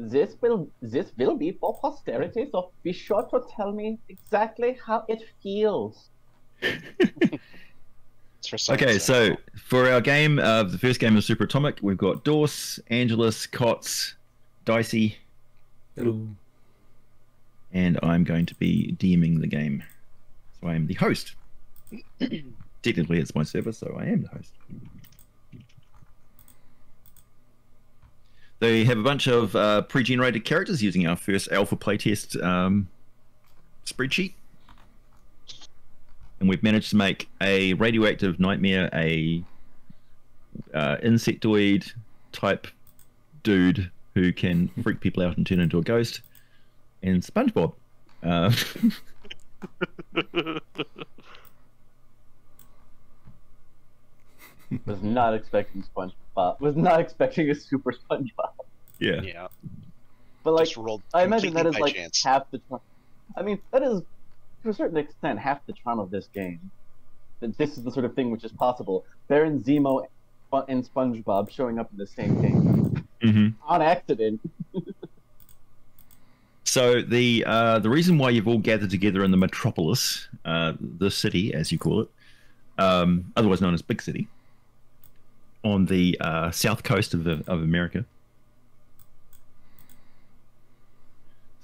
this will this will be for posterity, so be sure to tell me exactly how it feels. okay, so for our game, uh, the first game of Super Atomic, we've got Dorse, Angelus, Cots, Dicey. Hello. And I'm going to be DMing the game. So I am the host. Technically, it's my server, so I am the host. They have a bunch of uh, pre-generated characters using our first alpha playtest um, spreadsheet. And we've managed to make a radioactive nightmare, a uh, insectoid type dude who can freak people out and turn into a ghost, and SpongeBob. Uh, was not expecting SpongeBob. Was not expecting a super SpongeBob. Yeah. Yeah. But like, I imagine that is like chance. half the charm. I mean, that is to a certain extent half the charm of this game. That this is the sort of thing which is possible. Baron Zemo and SpongeBob showing up in the same game hmm on accident. So the uh, the reason why you've all gathered together in the metropolis, uh, the city as you call it, um, otherwise known as Big City, on the uh, south coast of of America.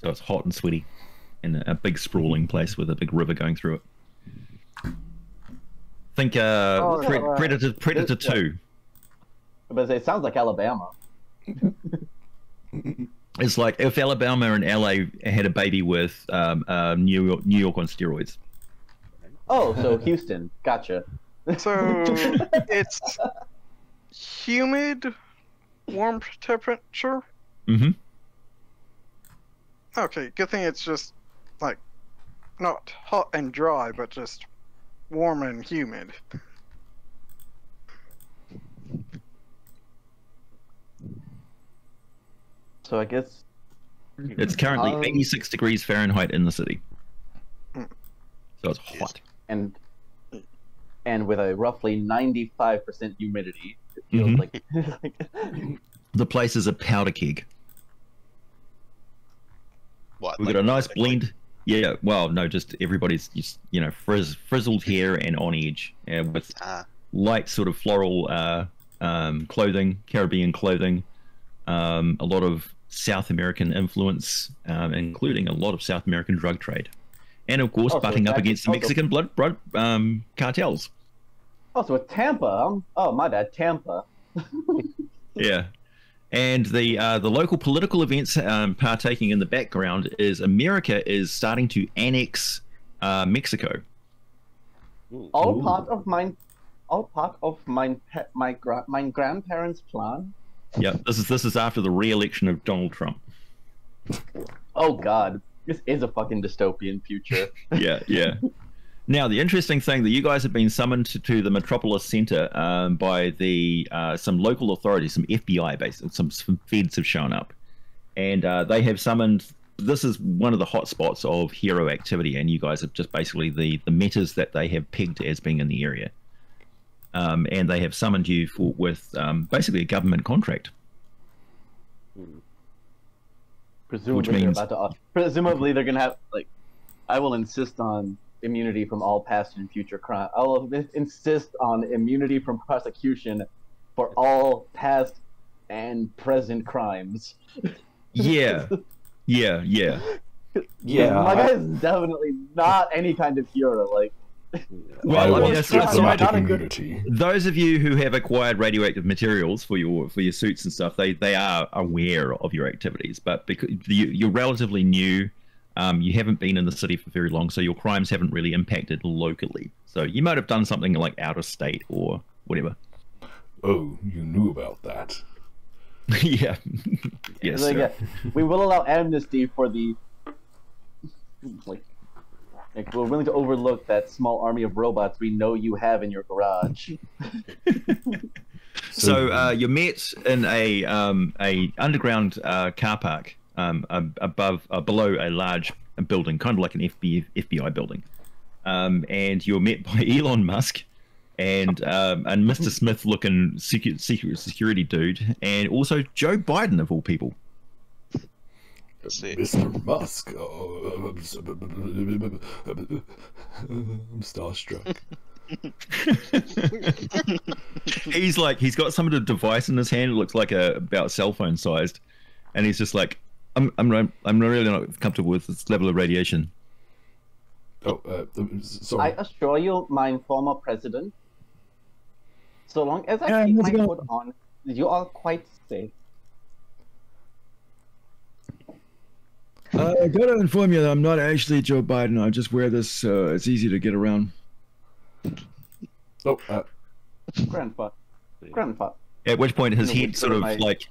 So it's hot and sweaty, in a big sprawling place with a big river going through it. Think uh, Oh, Pre- right. Predator Predator This- yeah. Two. But it sounds like Alabama. It's like if Alabama and LA had a baby with um, uh, New York, New York on steroids. Oh, so Houston. Gotcha. So it's humid, warm temperature. hmm Okay, good thing it's just like not hot and dry, but just warm and humid. So I guess It's currently Um, 86 degrees Fahrenheit in the city. Mm. So it's hot. and and with a roughly 95% humidity, it feels Mhm. like, like The place is a powder keg. What? We've like- got a nice like- blend. Yeah, well, no, just everybody's just, you know, frizz, frizzled hair and on edge uh, with Ah, light sort of floral uh, um, clothing, Caribbean clothing, um, a lot of South American influence, um, including a lot of South American drug trade. And of course, Oh, so butting it's up against the Mexican blood, blood um, cartels. Oh, so it's Tampa. Um, oh, my bad, Tampa. Yeah. And the uh, the local political events um, partaking in the background is America is starting to annex uh, Mexico. All Ooh. part of mine, all part of mine, pa- my gra- my grandparents' plan. Yeah, this is this is after the re-election of Donald Trump. Oh God, this is a fucking dystopian future. Yeah, yeah. Now the interesting thing that you guys have been summoned to, to the Metropolis Center um, by the uh, some local authorities, some FBI based, some, some feds have shown up, and uh, they have summoned. This is one of the hot spots of hero activity, and you guys are just basically the the metas that they have pegged as being in the area. Um, and they have summoned you for with um, basically a government contract. Presumably means- they're about to. Presumably they're gonna have like. I will insist on immunity from all past and future crime. I will insist on immunity from prosecution for all past and present crimes. Yeah, yeah, yeah. Yeah, my I- guy is definitely not any kind of hero. Like, Well, I I mean, want that's- that's diplomatic not a good- immunity. those of you who have acquired radioactive materials for your for your suits and stuff, they they are aware of your activities. But because you, you're relatively new, um, you haven't been in the city for very long, so your crimes haven't really impacted locally. So you might have done something like out of state or whatever. Oh, you knew about that. yeah. yes. like, sir. yeah, we will allow amnesty for the like. Like we're willing to overlook that small army of robots we know you have in your garage. So uh, you're met in a um, a underground uh, car park um, above uh, below a large building, kind of like an FBI, FBI building, um, and you're met by Elon Musk and um, and Mr. Smith looking secret, secret security dude, and also Joe Biden of all people. see. Mr. Musk. Oh, I'm starstruck. he's like he's got some of the device in his hand. It looks like a about cell phone sized, and he's just like, I'm I'm I'm really not comfortable with this level of radiation. Oh, uh, I assure you, my former president, so long as I Yeah, keep my it going? foot on, you are quite safe. Uh, I gotta inform you that I'm not actually Joe Biden. I just wear this. Uh, it's easy to get around. Oh, uh, Grandpa. Grandpa. At which point his No, head sort of might- like,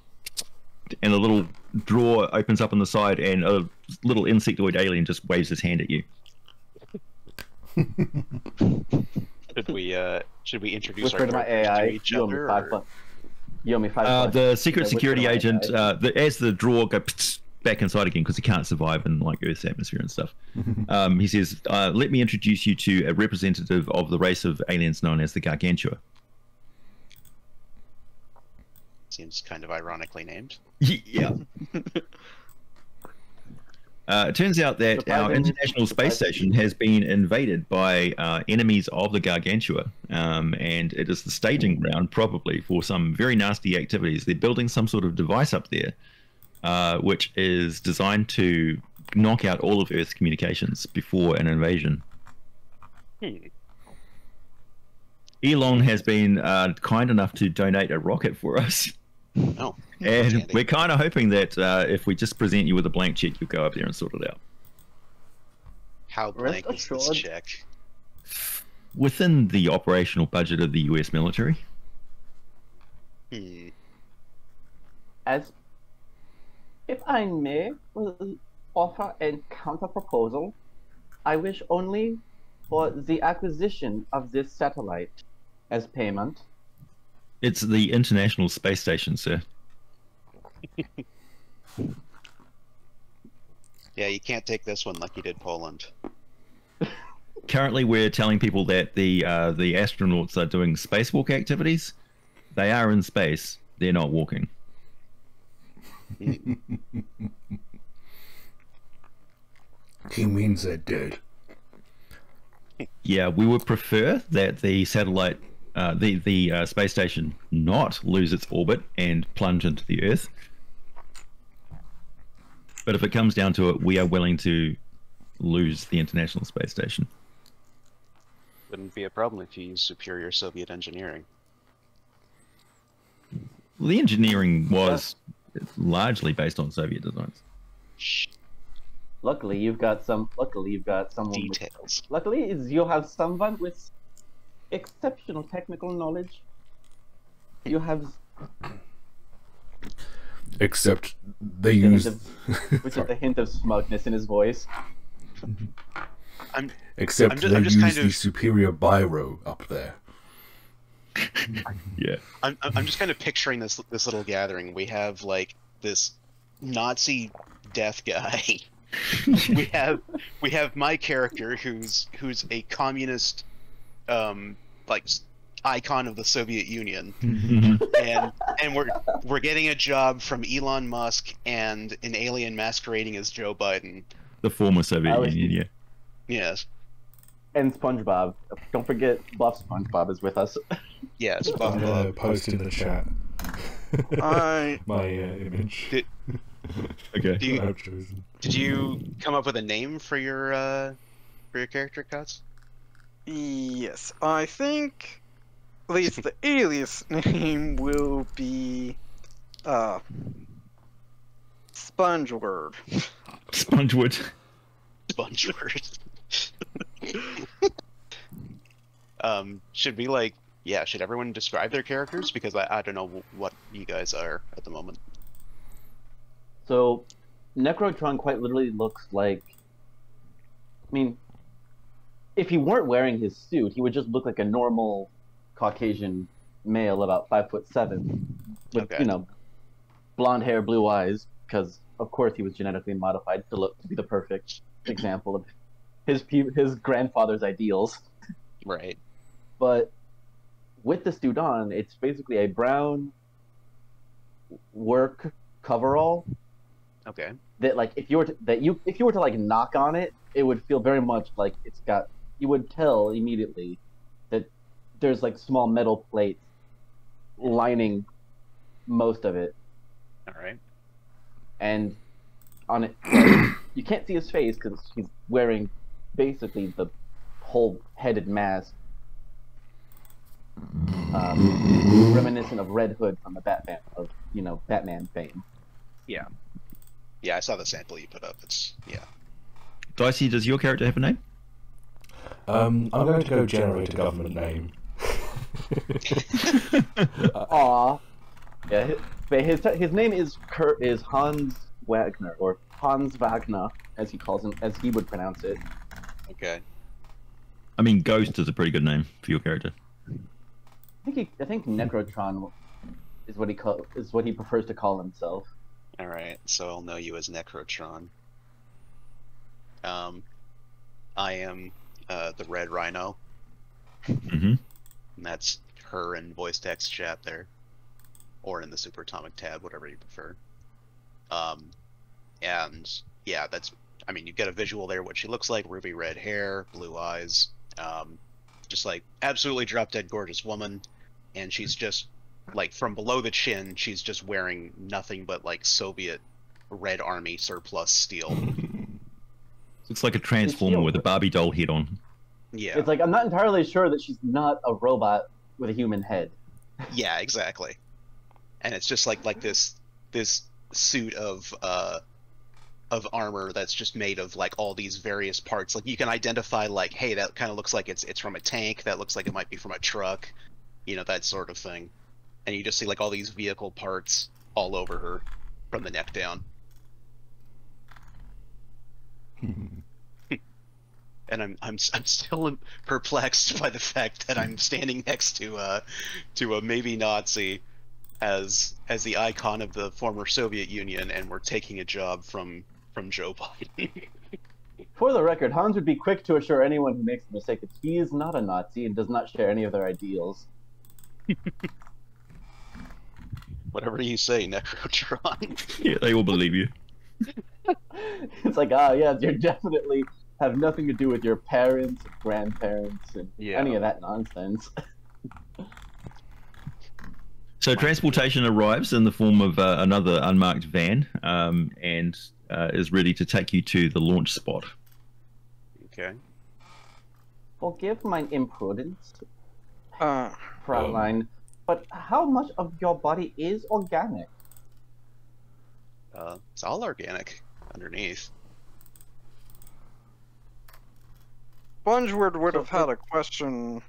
and a little drawer opens up on the side, and a little insectoid alien just waves his hand at you. Should we uh should we introduce Whisper our my AI. to each You owe other? five or- You owe me five Uh, the secret security agent, uh, the, as the drawer goes back inside again because he can't survive in like Earth's atmosphere and stuff. um, he says, uh, "Let me introduce you to a representative of the race of aliens known as the Gargantua." Seems kind of ironically named. Yeah. Uh, it turns out that The our International Space the Station has been invaded by uh, enemies of the Gargantua, um, and it is the staging ground probably for some very nasty activities. They're building some sort of device up there, uh, which is designed to knock out all of Earth's communications before an invasion. Hmm. Elon has been uh, kind enough to donate a rocket for us. Oh, And we're kind of hoping that uh, if we just present you with a blank check, you'll go up there and sort it out. how Rest blank is this check? Within the operational budget of the US military. Hmm. As if I may offer a counter proposal, I wish only for the acquisition of this satellite as payment. It's the International Space Station, sir. Yeah, you can't take this one like you did Poland. Currently, we're telling people that the uh, the astronauts are doing spacewalk activities. They are in space. They're not walking. he means they're dead. Yeah, we would prefer that the satellite, uh, the the uh, space station, not lose its orbit and plunge into the Earth. But if it comes down to it, we are willing to lose the International Space Station. Wouldn't be a problem if you use superior Soviet engineering. Well, the engineering was largely based on Soviet designs. Luckily, you've got some. Luckily, you've got someone. With, details. luckily, is you have someone with exceptional technical knowledge. You have Except they the hint use. of, which is the hint of smugness in his voice. I'm Except I'm ju- they I'm just use kind the of- superior biro up there. Yeah. I'm I'm I'm just kind of picturing this this little gathering. We have like this Nazi death guy. we have we have my character who's who's a communist um like icon of the Soviet Union Mhm. and and we're we're getting a job from Elon Musk and an alien masquerading as Joe Biden. the former Soviet was- Union, yeah. Yes. And SpongeBob. Don't forget, Buff SpongeBob is with us. Yes, I'm gonna post in the chat I my uh, image. Did- Okay. Do you- I've chosen. did you come up with a name for your uh for your character cuts? Yes, I think at least the alias name will be uh Spongeword. Spongewood. Spongeword. um, should we like, yeah, should everyone describe their characters? Because I, I don't know what you guys are at the moment. So, Necrotron quite literally looks like. I mean, if he weren't wearing his suit, he would just look like a normal Caucasian male, about five foot seven, with Okay. you know, blonde hair, blue eyes. Because of course he was genetically modified to look to be the perfect example of his his grandfather's ideals. Right. But with the suit on, it's basically a brown work coverall Okay. that like if you were to, that you if you were to like knock on it, it would feel very much like it's got. You would tell immediately that there's like small metal plates lining most of it, All right. and on it you can't see his face because he's wearing basically the whole headed mask, um, reminiscent of Red Hood from the Batman of you know Batman fame. Yeah, Yeah, I saw the sample you put up. It's yeah. Dicey, does your character have a name? Um, I'm going to go generate a government name. Aw. Yeah, his, but his his name is Kurt is Hans Wagner or Hans Wagner as he calls him as he would pronounce it. Okay. I mean, Ghost is a pretty good name for your character. I think he, I think Necrotron is what he call, is what he prefers to call himself. All right. So I'll know you as Necrotron. Um, I am uh, the Red Rhino, Mm-hmm. and that's her in voice text chat there, or in the Superatomic tab, whatever you prefer. Um, and yeah, that's. I mean, you get a visual there what she looks like: ruby red hair, blue eyes, um, just like absolutely drop dead gorgeous woman, and she's just like from below the chin, she's just wearing nothing but like Soviet Red Army surplus steel. Looks like a transformer with a Barbie doll head on. Yeah, It's like I'm not entirely sure that she's not a robot with a human head. yeah, exactly. And it's just like like this this suit of uh of armor that's just made of like all these various parts. Like you can identify like, hey, that kind of looks like it's it's from a tank. That looks like it might be from a truck. You know that sort of thing. And you just see like all these vehicle parts all over her from the neck down. and I'm I'm I'm still perplexed by the fact that I'm standing next to uh to a maybe Nazi as as the icon of the former Soviet Union, and we're taking a job from from Joe Biden. For the record, Hans would be quick to assure anyone who makes the mistake that he is not a Nazi and does not share any of their ideals. Whatever you say, Necrotron. Yeah, they all believe you. it's like, ah, yeah, you definitely have nothing to do with your parents, grandparents, and Yeah. any of that nonsense. So transportation arrives in the form of uh, another unmarked van, um, and uh, is ready to take you to the launch spot. okay. Forgive my imprudence, Uh, Fraulein, but how much of your body is organic? Uh, it's all organic underneath. Spongeward would have had a question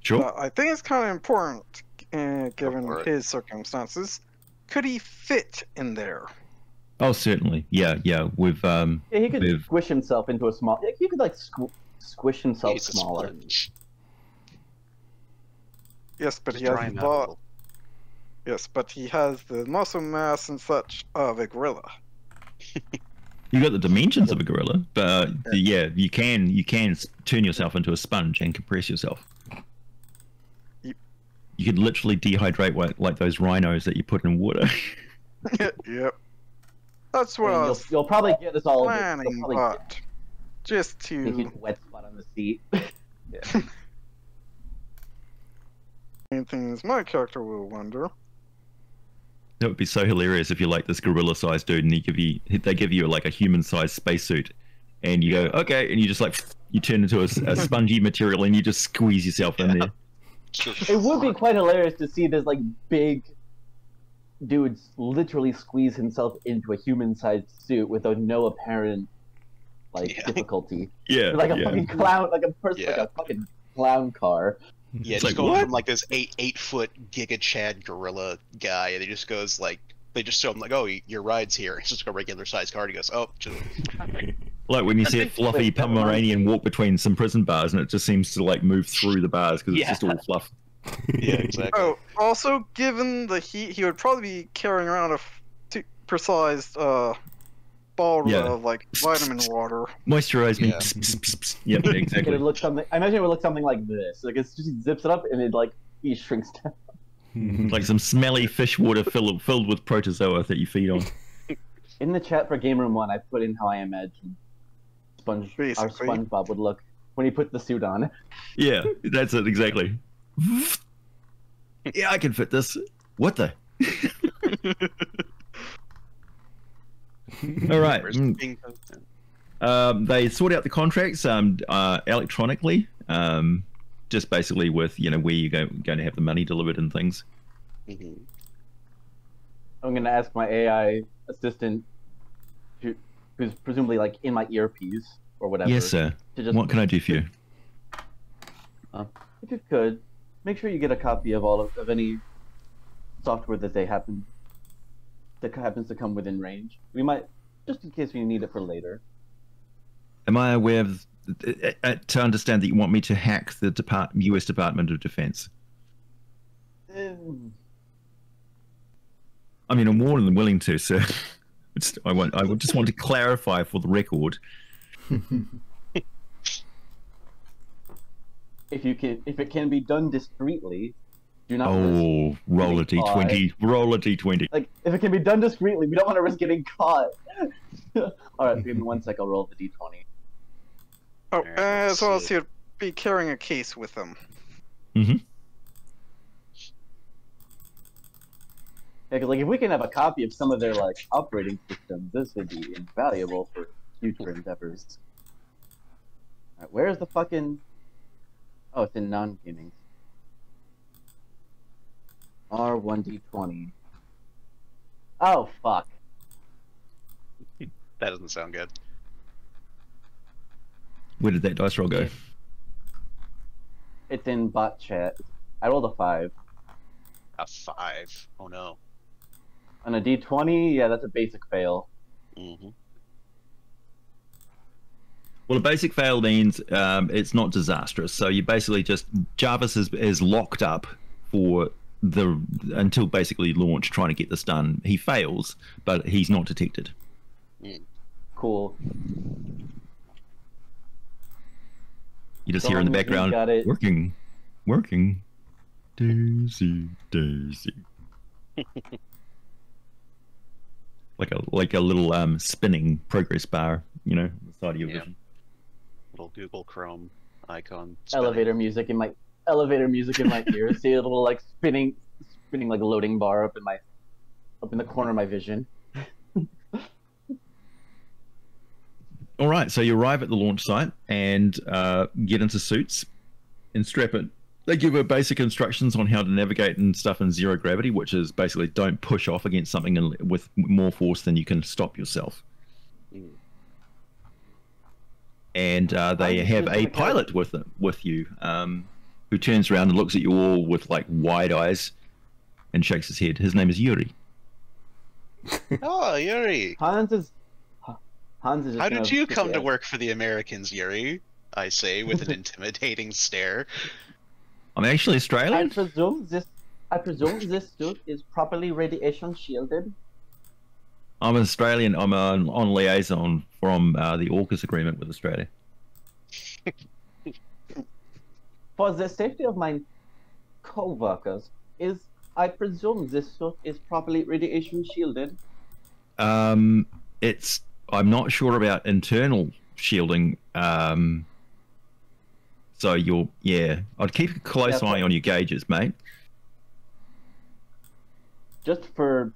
Sure. that I think it's kind of important uh, given for his circumstances. Could he fit in there? Oh, certainly. Yeah, yeah. We've um, Yeah, he could With- squish himself into a small. He could like squ- squish himself He's smaller. Yes, but Just he has the him out a bo- little. Yes, but he has the muscle mass and such of a gorilla. you got the dimensions of a gorilla, but uh, yeah, you can you can turn yourself into a sponge and compress yourself. Yep. You could literally dehydrate like, like those rhinos that you put in water. yep. That's I what mean, I you'll, you'll probably get this all. You'll planning, probably but just get a to huge wet spot on the seat. main things my character will wonder. That would be so hilarious if you're like this gorilla-sized dude and they give you they give you like a human-sized spacesuit, and you go okay, and you just like you turn into a spongy material and you just squeeze yourself in there. It would be quite hilarious to see this like big dude literally squeeze himself into a human-sized suit with no apparent like Yeah. difficulty, Yeah, like a yeah. fucking clown, like a person, like a fucking clown car. Yeah, It's just like, going what? from like this eight eight foot Giga Chad gorilla guy, and he just goes like they just show him like, oh, your ride's here. It's just a regular sized car. And he goes, oh, just, Like when you see a fluffy wait, that reminds Pomeranian walk between some prison bars and it just seems to like move through the bars because Yeah. it's just all fluff. yeah, exactly. Oh, also, given the heat, he would probably be carrying around a f- t- precise uh, bottle Yeah. of like vitamin water. Moisturize me. Yeah. Yep, It exactly. would look something. I imagine it would look something like this. Like it's just zips it up and it like he shrinks down. like some smelly fish water filled filled with protozoa that you feed on. In the chat for Game Room One, I put in how I imagine Sponge our Basically. SpongeBob would look when he put the suit on. Yeah, that's it exactly. yeah, I can fit this. What the? All right. Mm, the ping pong? Um, they sort out the contracts um, uh, electronically, um, just basically with you know where you're go- going to have the money delivered and things. Mhm. I'm gonna ask my AI assistant, who, who's presumably like in my earpiece or whatever. Yes, sir. To just, What can I do for you? if you could, make sure you get a copy of all of, of any software that they happen that happens to come within range. We might, just in case we need it for later. Am I aware of uh, uh, to understand that you want me to hack the Depart- U.S. Department of Defense? Um, I mean, I'm more than willing to, sir. I want. I would just want to clarify for the record. if you can, if it can be done discreetly, do not. risk- Oh, roll a d20. Roll a d20. like if it can be done discreetly, we don't want to risk getting caught. all right, give me one sec. I'll roll the d20. Oh, Alright, uh, as well as see. he'd be carrying a case with him. Yeah, 'cause, like if we can have a copy of some of their like operating systems, this would be invaluable for future endeavors. Alright, where's the fucking? Oh, it's in non-gaming. R one D twenty. Oh fuck! That doesn't sound good. Where did that dice roll go? It's in bot chat. I rolled a five A five. Oh no. on a D twenty. Yeah, that's a basic fail. hmm Well, a basic fail means um, it's not disastrous. So you basically just Jarvis is is locked up for the until basically launch, trying to get this done. He fails, but he's not detected. Cool. You just hear in the long as we background, working, working, Daisy, Daisy. like a like a little um spinning progress bar, you know, on the side of your Yeah. vision. Little Google Chrome icon. spinning. Elevator music in my elevator music in my ear. See a little like spinning, spinning like a loading bar up in my, up in the corner of my vision. All right, so you arrive at the launch site and uh, get into suits and strap it. They give her basic instructions on how to navigate and stuff in zero gravity, which is basically don't push off against something in- with more force than you can stop yourself. Mm. And uh, they have a pilot with them, with you, um, who turns around and looks at you all with like wide eyes and shakes his head. His name is Yuri. Oh, Yuri. Hans is, Hans is. How did you come to work for the Americans, Yuri? I say with an intimidating stare. I'm actually Australian. I presume this. I presume this suit is properly radiation shielded. I'm Australian. I'm on, on liaison from uh, the AUKUS agreement with Australia. For the safety of my co-workers, is I presume this suit is properly radiation shielded. Um, it's I'm not sure about internal shielding. Um, so you're yeah. I'd keep a close eye on your gauges, mate. just for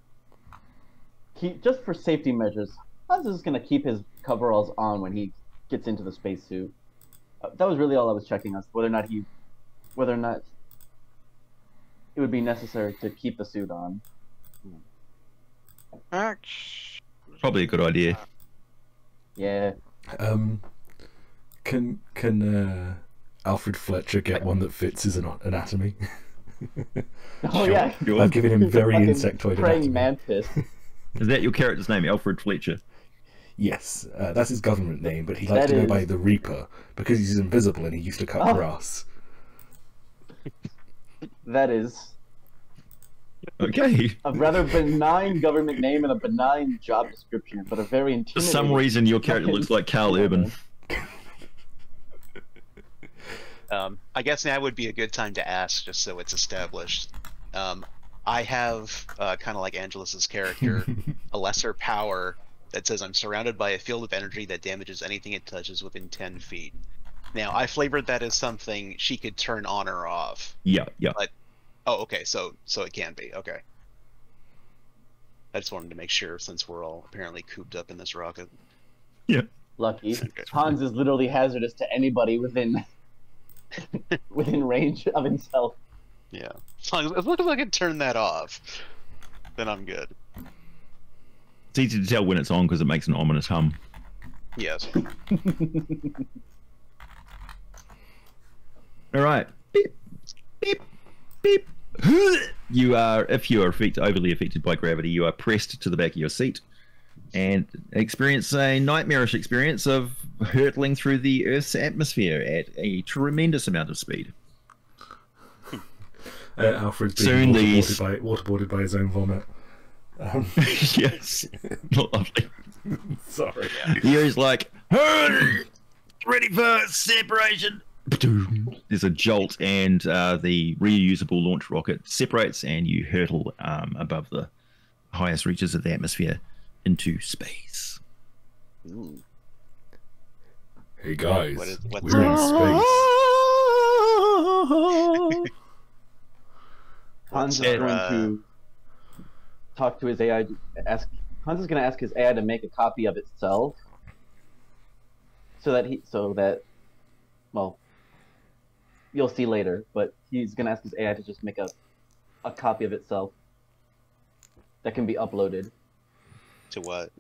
keep just for safety measures. Hans is gonna keep his coveralls on when he gets into the spacesuit. That was really all I was checking on whether or not he, whether or not it would be necessary to keep the suit on. Probably a good idea. Yeah, Um, can can uh, Alfred Fletcher get one that fits his ana- anatomy? Oh yeah, I've given him very Fucking insectoid praying anatomy. mantis. Is that your character's name, Alfred Fletcher? Yes, uh, that's his government name, but he likes That to go is- by the Reaper because he's invisible and he used to cut Oh. grass. That is Okay. a rather benign government name and a benign job description, but a very For some reason, your character looks like Karl Urban. Um, I guess now would be a good time to ask, just so it's established. Um, I have, uh, kind of like Angelus's character, a lesser power that says I'm surrounded by a field of energy that damages anything it touches within ten feet. Now I flavored that as something she could turn on or off. Yeah, yeah. But, Oh, okay, so so it can be okay. I just wanted to make sure since we're all apparently cooped up in this rocket. Yeah. Lucky. Okay. Hans is literally hazardous to anybody within within range of himself. Yeah, as long as, as long as I can turn that off, then I'm good. It's easy to tell when it's on because it makes an ominous hum. Yes. All right. Beep, beep, beep. You are, if you are affect, overly affected by gravity, you are pressed to the back of your seat and experience a nightmarish experience of hurtling through the Earth's atmosphere at a tremendous amount of speed. Uh, Alfred's Soon being these- waterboarded by, waterboarded by his own vomit. Um, yes. Lovely. sorry. He's like, "Hey, ready for separation. There's a jolt, and uh, the reusable launch rocket separates, and you hurtle um, above the highest reaches of the atmosphere into space. Ooh. Hey guys, What is- what's we're in space. Hans is going to talk to his AI. Ask Hans is going to ask his AI to make a copy of itself, so that he so that well, you'll see later. But he's going to ask his AI to just make a a copy of itself that can be uploaded. To what?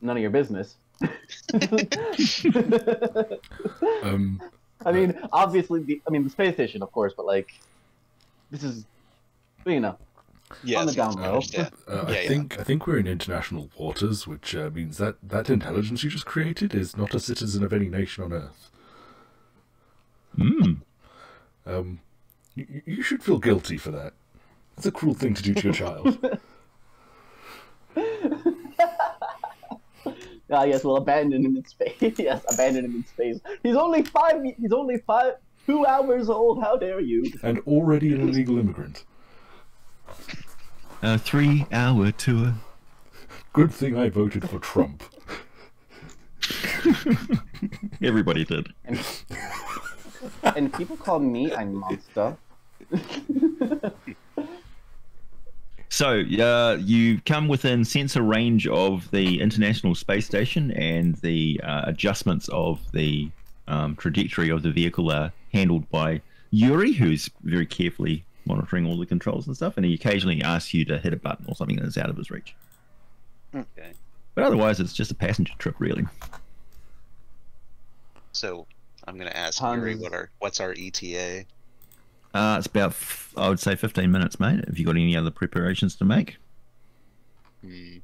None of your business. Um, I mean, obviously, the I mean the space station, of course, but like, this is, you know, Yes, the down I low. understand. uh, Yeah, I yeah. think I think we're in international waters, which uh, means that that intelligence you just created is not a citizen of any nation on Earth. Hmm. Um, you, you should feel guilty for that. That's a cruel thing to do to your child. ah, yes, we'll abandon him in space. yes, abandon him in space. He's only five. He's only five, two hours old. How dare you? and already an illegal immigrant. A three-hour tour. Good thing I voted for Trump. Everybody did. And people call me a monster. So, uh, you come within sensor range of the International Space Station, and the uh, adjustments of the um, trajectory of the vehicle are handled by Yuri, who's very carefully monitoring all the controls and stuff, and he occasionally asks you to hit a button or something that's out of his reach. Okay. But otherwise, it's just a passenger trip, really. So I'm gonna ask Hans- Yuri what our what's our E ETA? Uh, it's about, f- I would say, 15 minutes, mate. Have you got any other preparations to make? Hmm.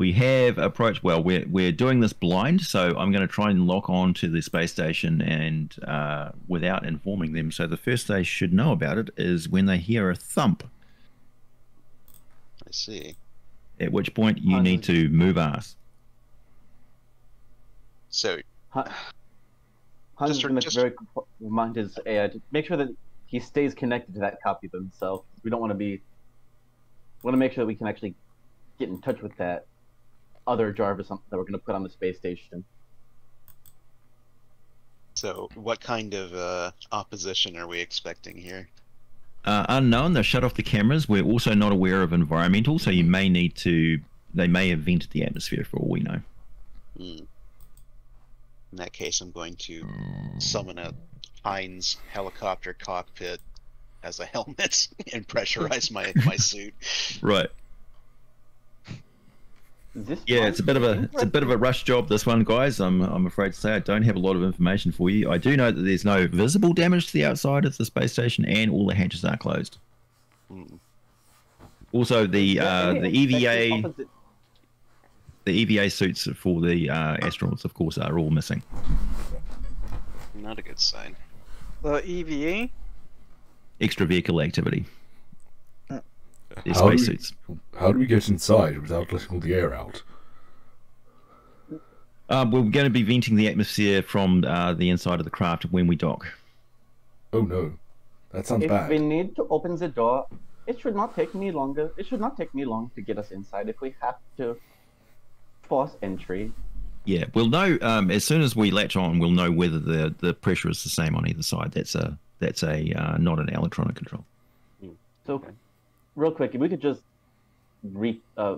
We have approached. Well, we're we're doing this blind, so I'm going to try and lock on to the space station and uh, without informing them. So the first they should know about it is when they hear a thump. I see. At which point you Hans- need to move ass. So Han- Hans is Just- going just- very remind his AI to make sure that he stays connected to that copy of himself. We don't want to be. Want to make sure that we can actually get in touch with that other Jarvis that we're going to put on the space station. so what kind of uh, opposition are we expecting here? Uh, unknown. They shut off the cameras. We're also not aware of environmental, so you may need to. They may have vented the atmosphere for all we know. Hmm. In that case, I'm going to summon a Heinz helicopter cockpit as a helmet and pressurize my my suit. Right. Is this Yeah, it's a bit of a it's a bit of a rush job this one, guys. I'm I'm afraid to say I don't have a lot of information for you. I do know that there's no visible damage to the outside of the space station, and all the hatches are closed. Hmm. Also, the uh, the EVA the EVA suits for the uh, astronauts, of course, are all missing. Not a good sign. The EVA? Extra vehicle activity. Uh, Their How do we- spacesuits. How do we get inside without letting all the air out? Um, we're going to be venting the atmosphere from uh, the inside of the craft when we dock. Oh no, that sounds If bad. we need to open the door, it should not take me longer. It should not take me long to get us inside. If we have to force entry, Yeah, we'll know um, as soon as we latch on. We'll know whether the the pressure is the same on either side. That's a that's a uh, not an electronic control. So, real quick, if we could just re uh,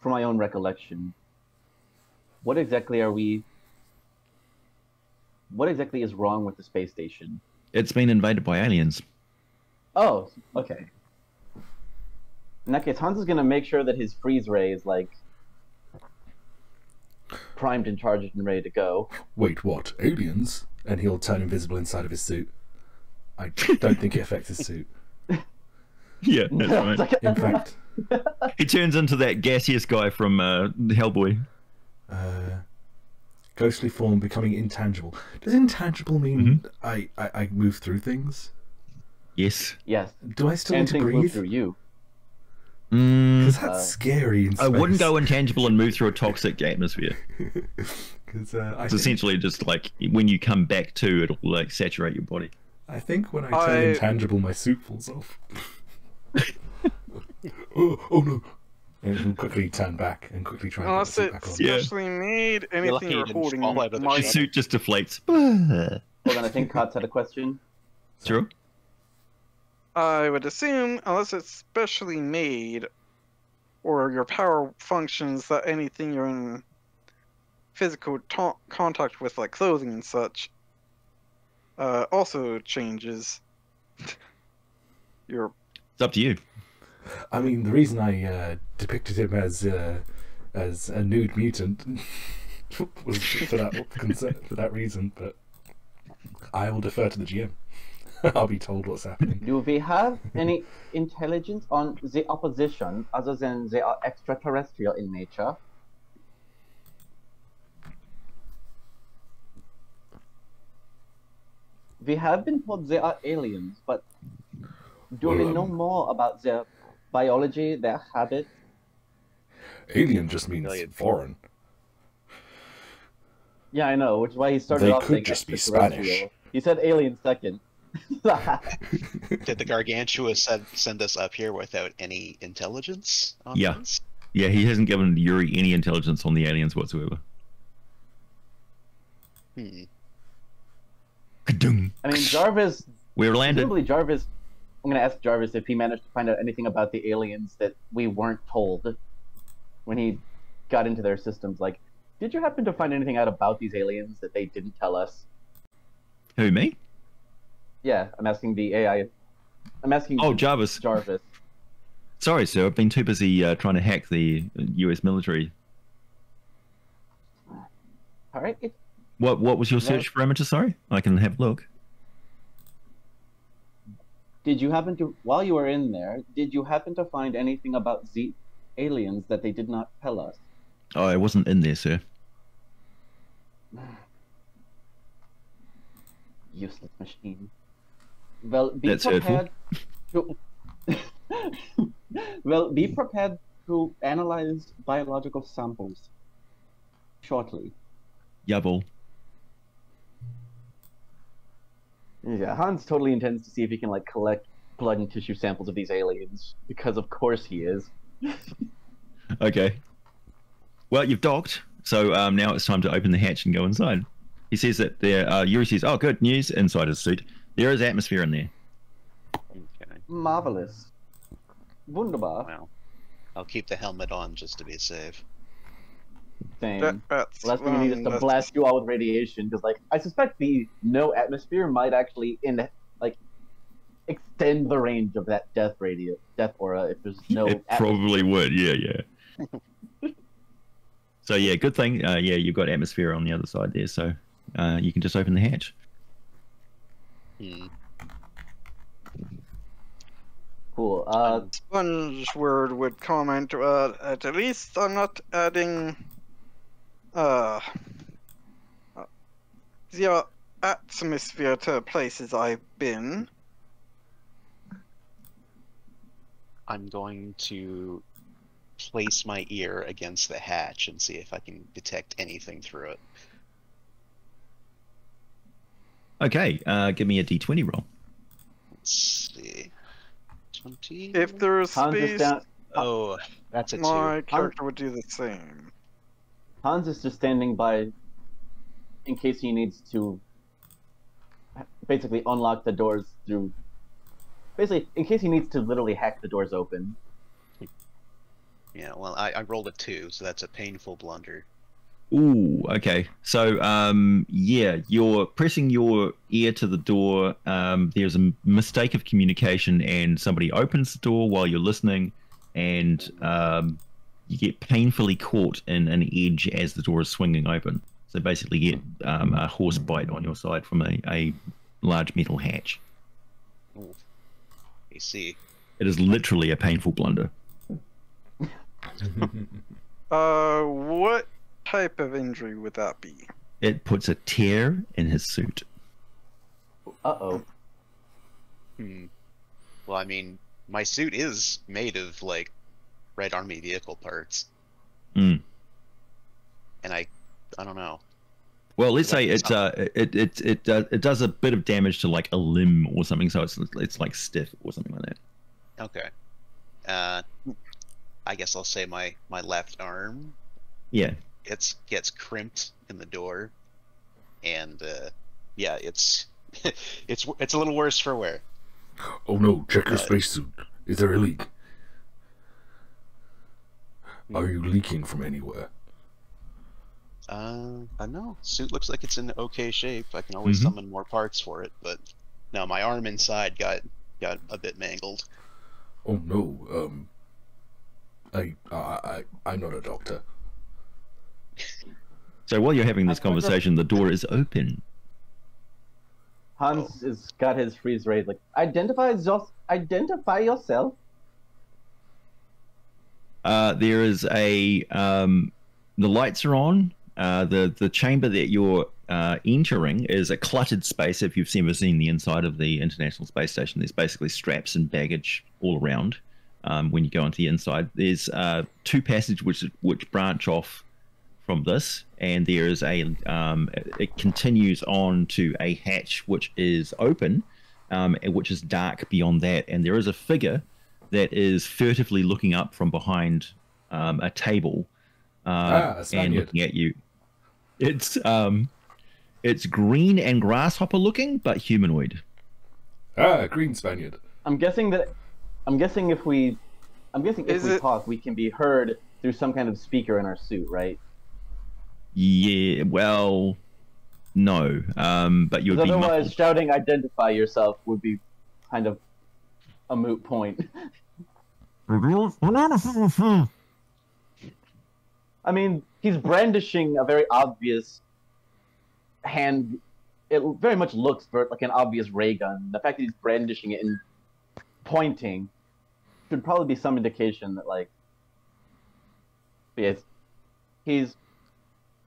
from my own recollection, what exactly are we? What exactly is wrong with the space station? It's been invaded by aliens. Oh, okay. In that case, Hans is gonna make sure that his freeze ray is like primed and charged and ready to go. Wait, what? Aliens? And he'll turn invisible inside of his suit. I don't think it affects his suit. Yeah, that's right. Like- In fact, he turns into that gaseous guy from uh, Hellboy. uh, ghostly form becoming intangible. Does intangible mean I, I, I move through things? Yes. yes, Do I still and need to things move breathe? through you. Mm, Because that's Uh, scary in I wouldn't go intangible and move through a toxic atmosphere. Because uh, It's think, essentially just like when you come back to, it'll like saturate your body. I think when I turn I- intangible, my suit falls off. Oh, oh no! And he'll quickly turn back and quickly try and Unless put the it's suit back on. Yeah. specially made, anything you you're holding out of My might suit just deflates. Hold on, I think Kotz had a question. True. I would assume, unless it's specially made, or your power functions that anything you're in physical ta- contact with, like clothing and such, uh, also changes. your It's up to you. I mean, the reason I uh, depicted him as uh, as a nude mutant was for that concern, for that reason. But I will defer to the GM. I'll be told what's happening. Do we have any intelligence on the opposition other than they are extraterrestrial in nature? We have been told they are aliens, but do we Well, know um, more about their biology, their habits? Alien just means Alien. foreign. Yeah, I know, which is why he started They off could just be. Spanish. He said alien second. Did the Gargantua send, send us up here without any intelligence? On Yeah. this? Yeah, he hasn't given Yuri any intelligence on the aliens whatsoever. Hmm. I mean, Jarvis We're landed. Presumably Jarvis. I'm gonna ask Jarvis if he managed to find out anything about the aliens that we weren't told when he got into their systems. Like, did you happen to find anything out about these aliens that they didn't tell us? Who, me? Yeah, I'm asking the AI. I'm asking Oh, Jarvis. Jarvis. Sorry, sir. I've been too busy uh, trying to hack the US military. All right. What What was your No. search parameter? Sorry, I can have a look. Did you happen to, while you were in there, did you happen to find anything about the aliens that they did not tell us? Oh, I wasn't in there, sir. Useless machine. Well, be That's hurtful. prepared to. well, be prepared to analyze biological samples shortly. Yabble. Yeah, Hans totally intends to see if he can like collect blood and tissue samples of these aliens because, of course, he is. Okay. Well, you've docked, so um, now it's time to open the hatch and go inside. He says that there. Uh, Yuri says, "Oh, good news!" Inside his suit, there is atmosphere in there. Okay. Marvelous. Wunderbar. Well, I'll keep the helmet on just to be safe. Same. that, that's Last thing you need is to that's- blast you out with radiation, because like I suspect the no atmosphere might actually in like extend the range of that death radius, death aura if there's no. it atmosphere. probably would. Yeah, yeah. so yeah, good thing. Uh, yeah, you've got atmosphere on the other side there, so uh, you can just open the hatch. Hmm. Cool. Uh, Sponge Word would comment, uh, at least I'm not adding, uh, uh, the atmosphere to places I've been. I'm going to place my ear against the hatch and see if I can detect anything through it. Okay, uh, give me a d20 roll. Let's see. Twenty. If there's Hans is space, down. Oh, that's a two. my character would do the same. Hans is just standing by, in case he needs to. Basically, unlock the doors through. Basically, in case he needs to literally hack the doors open. Yeah, well, I, I rolled a two, so that's a painful blunder. Ooh, okay. So, um, yeah, you're pressing your ear to the door. Um, there's a mistake of communication, and somebody opens the door while you're listening, and um, you get painfully caught in an edge as the door is swinging open. So basically, get um, a horse bite on your side from a, a large metal hatch. Ooh. I see. It is literally a painful blunder. Uh, what type of injury would that be? It puts a tear in his suit. Uh oh. Hmm. Well, I mean, my suit is made of like Red Army vehicle parts, Hmm. and I, I don't know. Well, let's say Like it uh, it it it uh, it does a bit of damage to like a limb or something, so it's it's like stiff or something like that. Okay. Uh, I guess I'll say my my left arm Yeah. gets gets crimped in the door, and uh, yeah, it's it's it's a little worse for wear. oh no, check your Uh, spacesuit. Is there a leak? Are you leaking from anywhere? Uh, I know. Suit looks like it's in okay shape. I can always Mhm. summon more parts for it, but no, my arm inside got got a bit mangled. Oh no, um, I, I, I, I'm not a doctor. So while you're having this I wonder- conversation, the door is open. Hans has got his freeze raised. Like, identify yourself. Identify yourself. Uh, there is a um, the lights are on. Uh, the the chamber that you're uh, entering is a cluttered space. If you've ever seen the inside of the International Space Station, there's basically straps and baggage all around. Um, when you go into the inside, there's uh, two passages which which branch off from this, and there is a um, it- continues on to a hatch which is open, um, which is dark beyond that, and there is a figure that is furtively looking up from behind um, a table uh, Ah, and looking at you. It's um, it's green and grasshopper looking, but humanoid. Ah, green Spaniard. I'm guessing that. I'm guessing if we. I'm guessing if Is we it- talk, we can be heard through some kind of speaker in our suit, right? Yeah, well, no, um, but you would 'Cause be otherwise, muffled. shouting "identify yourself" would be kind of a moot point. I mean, he's brandishing a very obvious hand. It very much looks ver- like an obvious ray gun. The fact that he's brandishing it and pointing should probably be some indication that, like, yes, he's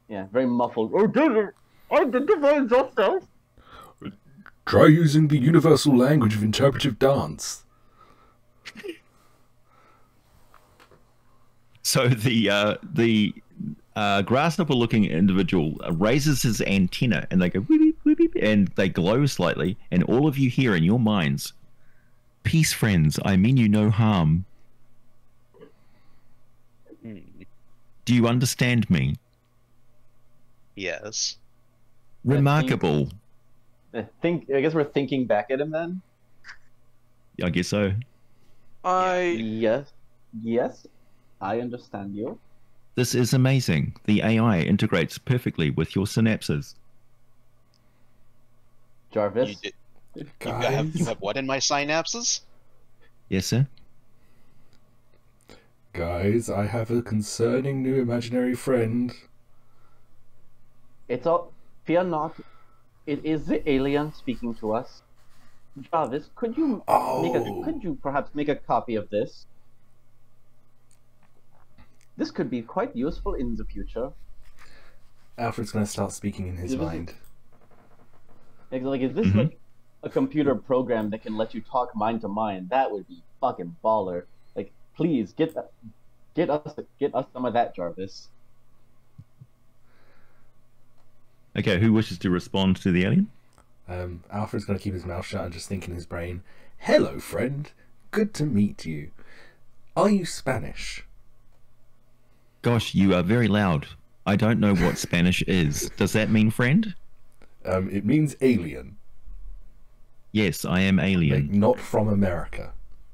yeah, very muffled. Oh, dude, identify yourself. Try using the universal language of interpretive dance. So the uh, the uh, grasshopper-looking individual uh, raises his antenna, and they go "Whip, beep, whip, and they glow slightly, and all of you hear in your minds, "Peace, friends. I mean you no harm. Hmm. Do you understand me? Yes. Remarkable. I think. I guess we're thinking back at him then. I guess so. I Yes. Yes. I understand you. This is amazing. The AI integrates perfectly with your synapses. Jarvis. You, did, you, got- have, you have what in my synapses? Yes, sir. guys, I have a concerning new imaginary friend. It's all. Fear not. It is the alien speaking to us. Jarvis, could you make Oh, a, could you perhaps make a copy of this? This could be quite useful in the future. Alfred's gonna start speaking in his mind. Like, like, is this Mhm. like a computer program that can let you talk mind to mind? That would be fucking baller. Like, please get that, get us, get us some of that, Jarvis. Okay, who wishes to respond to the alien? Um, Alfred's gonna keep his mouth shut and just think in his brain, "Hello, friend. good to meet you. Are you Spanish? Gosh, you are very loud. I don't know what Spanish is. Does that mean friend? Um, it means alien, Yes, I am like alien. not from America.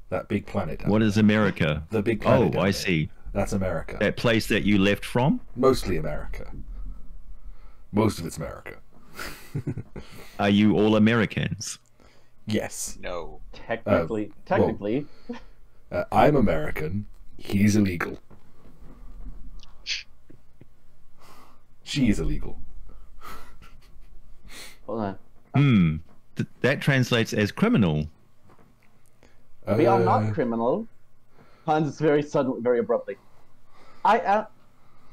That big planet. What is America? the big Oh, planet? Oh, I there. see. That's America. That place that you left from? Mostly America. Most of it's America. Are you all Americans? Yes. No. Technically, technically, Uh, I'm American. He's illegal. She is illegal. hold on. Hmm. Th- that translates as criminal. We are Uh, not criminal. Hans is very suddenly, very abruptly. I am.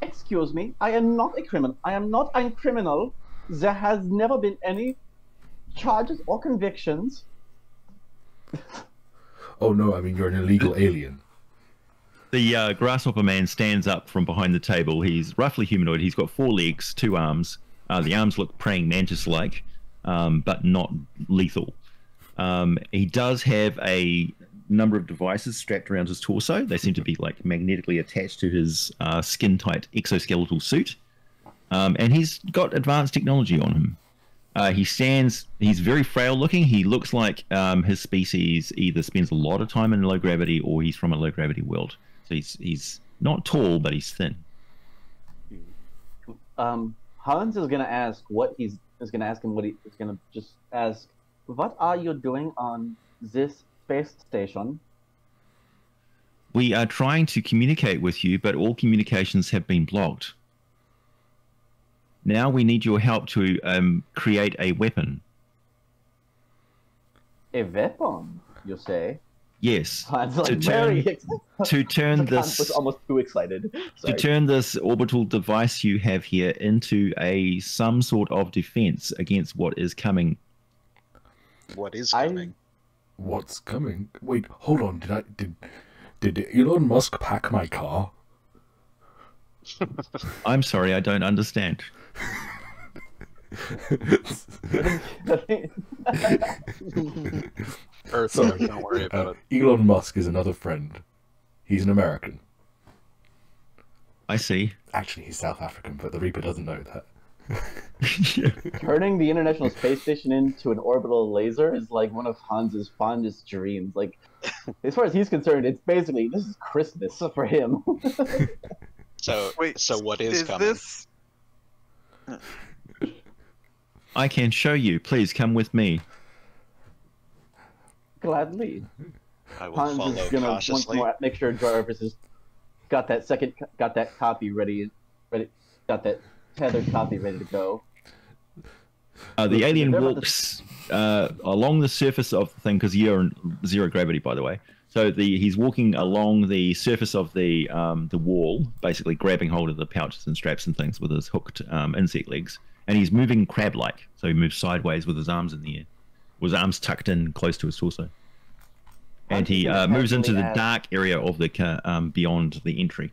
Excuse me. I am not a criminal. I am not a criminal. There has never been any charges or convictions. Oh no, I mean you're an illegal alien. The uh, grasshopper man stands up from behind the table. He's roughly humanoid. He's got four legs, two arms. Uh, the arms look praying mantis like, um, but not lethal. Um, he does have a number of devices strapped around his torso. They seem to be like magnetically attached to his uh, skin tight exoskeletal suit. Um, and he's got advanced technology on him. Uh, he stands, he's very frail looking. He looks like um, his species either spends a lot of time in low gravity or he's from a low gravity world. So he's, he's not tall, but he's thin. Um, Hans is gonna ask what he's is gonna ask him what he is gonna just ask. What are you doing on this space station? We are trying to communicate with you, but all communications have been blocked. Now we need your help to um, create a weapon. A weapon, you say? Yes, Hans like To very turn- excited. to turn Hans was this almost too excited. to turn this orbital device you have here into a some sort of defense against what is coming. What is I- coming? What's coming? Wait, hold on. Did I did did Elon Musk pack my car? I'm sorry, I don't understand. Earth, So- don't worry about Uh, it. Elon Musk is another friend. He's an American. I see. Actually, he's South African, but the Reaper doesn't know that. Turning the International Space Station into an orbital laser is like one of Hans's fondest dreams. Like, as far as he's concerned, it's basically this is Christmas for him. So, Wait, so what is, Is coming? this I can show you. Please come with me. Gladly. I will Hans follow is gonna once cautiously. more make sure Jarvis has got that second, got that copy ready, ready, got that tethered copy ready to go. Uh, the alien they're walks uh, along the surface of the thing because you're in zero gravity, by the way. So the he's walking along the surface of the um, the wall, basically grabbing hold of the pouches and straps and things with his hooked um, insect legs, and he's moving crab-like. So he moves sideways with his arms in the air, with his arms tucked in close to his torso, and he uh, moves into the dark area of the ca- um, beyond the entry.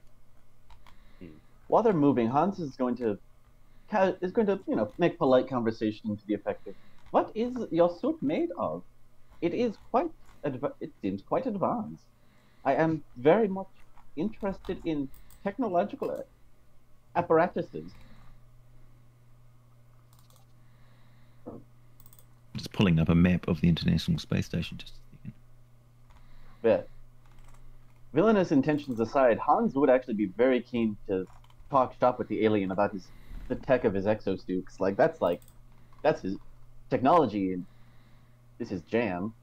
While they're moving, Hans is going to is going to you know make polite conversation to the effect of, "What is your suit made of? It is quite adv- it seems quite advanced. I am very much interested in technological apparatuses. Just pulling up a map of the International Space Station. Just a second. But villainous intentions aside, Hans would actually be very keen to talk shop with the alien about his the tech of his exostukes. Like that's like that's his technology and this is jam.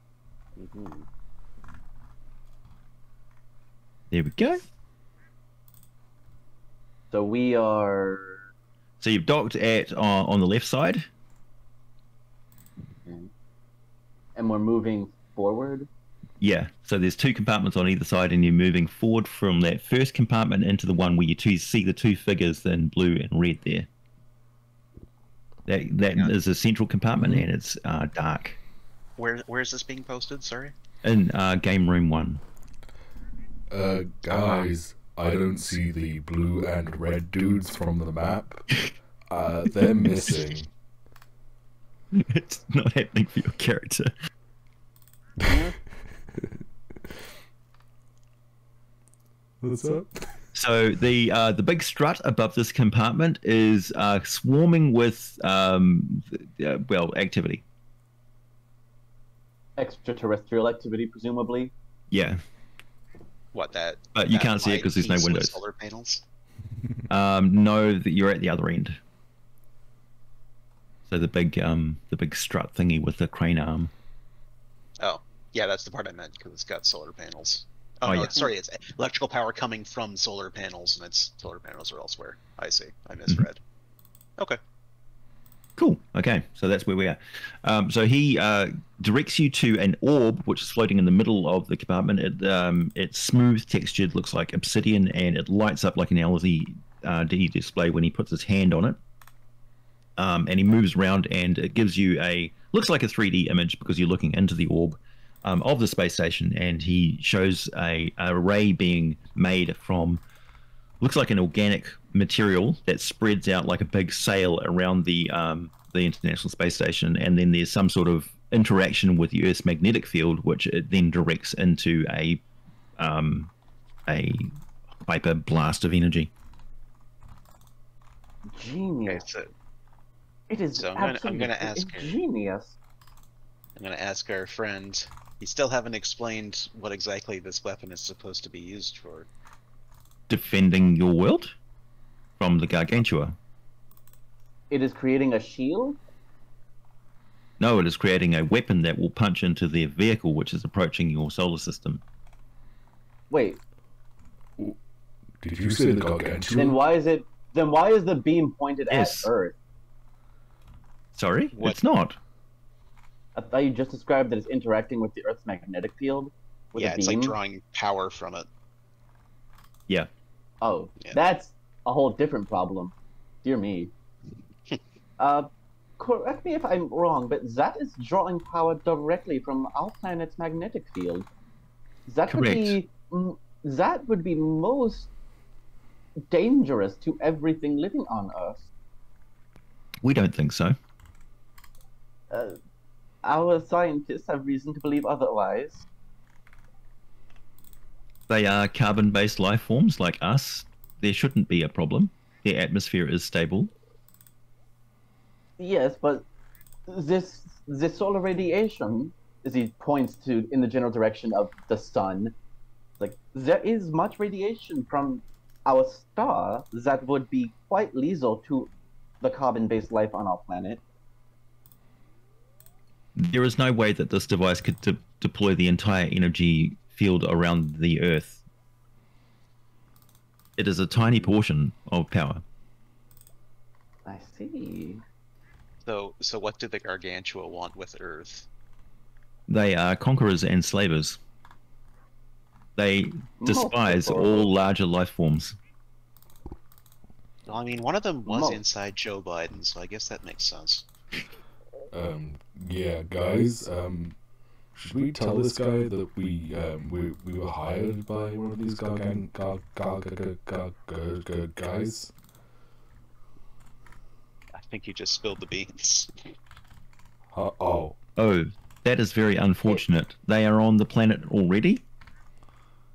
There we go. So we are So you've docked at uh, on the left side. And we're moving forward. Yeah. So there's two compartments on either side, and you're moving forward from that first compartment into the one where you two see the two figures in blue and red there. That that is Yeah. a central compartment, and it's uh, dark. Where where is this being posted? Sorry. In uh, game room one. Uh, guys, I don't see the blue and red dudes from the map. Uh, they're missing. it's not happening for your character. What's up? So the uh, the big strut above this compartment is uh, swarming with um, uh, well activity. Extraterrestrial activity, presumably. Yeah, What that? but you that can't see it because there's no piece with windows. Solar panels. Um, no, that you're at the other end. So the big um the big strut thingy with the crane arm. Oh, yeah, that's the part I meant because it's got solar panels. Oh, Oh, no, yeah. sorry, it's electrical power coming from solar panels, and its solar panels are elsewhere. I see. I Mm-hmm. misread. Okay. Cool. Okay, so that's where we are. Um, so he uh, directs you to an orb which is floating in the middle of the compartment. It, um, it's smooth textured, looks like obsidian, and it lights up like an LED uh, display when he puts his hand on it. Um, and he moves around, and it gives you a looks like a 3D image because you're looking into the orb um, of the space station. And he shows a, a array being made from looks like an organic material that spreads out like a big sail around the um, the International Space Station, and then there's some sort of interaction with the Earth's magnetic field, which it then directs into a um, a hyper blast of energy. Okay, Genius. so It is So I'm gonna- absolutely ask genius. I'm gonna ask our friend. We still haven't explained what exactly this weapon is supposed to be used for. Defending your world from the Gargantua. It is creating a shield. No, it is creating a weapon that will punch into their vehicle, which is approaching your solar system. Wait, Did you say the gargantuan? then why is it? Then why is the beam pointed Yes. at Earth? Sorry, What- it's not. I thought you just described that it's interacting with the Earth's magnetic field. With yeah, a it's like drawing power from it. Yeah. Oh, Yeah. that's a whole different problem. Dear me. uh, correct me if I'm wrong, but that is drawing power directly from our planet's magnetic field. That would Correct. be mm, that would be most dangerous to everything living on Earth. We don't think so. Uh, our scientists have reason to believe otherwise. They are carbon based life forms like us. There shouldn't be a problem. Their atmosphere is stable. Yes, but this this solar radiation, as he points to in the general direction of the sun, like there is much radiation from our star that would be quite lethal to the carbon-based life on our planet. There is no way that this device could de- deploy the entire energy field around the Earth. It is a tiny portion of power. I see. So, so what do the Gargantua want with Earth? They are conquerors and slavers. They despise Multiple. all larger life forms. Well, I mean, one of them was Mo- inside Joe Biden, so I guess that makes sense. Um, yeah, guys. Um, should we tell this guy that we um we, we were hired by one of these gargan gar, gar, gar, gar, gar, gar, gar, guys? I think you just spilled the beans. Uh, oh, Oh, that is very unfortunate. They are on the planet already?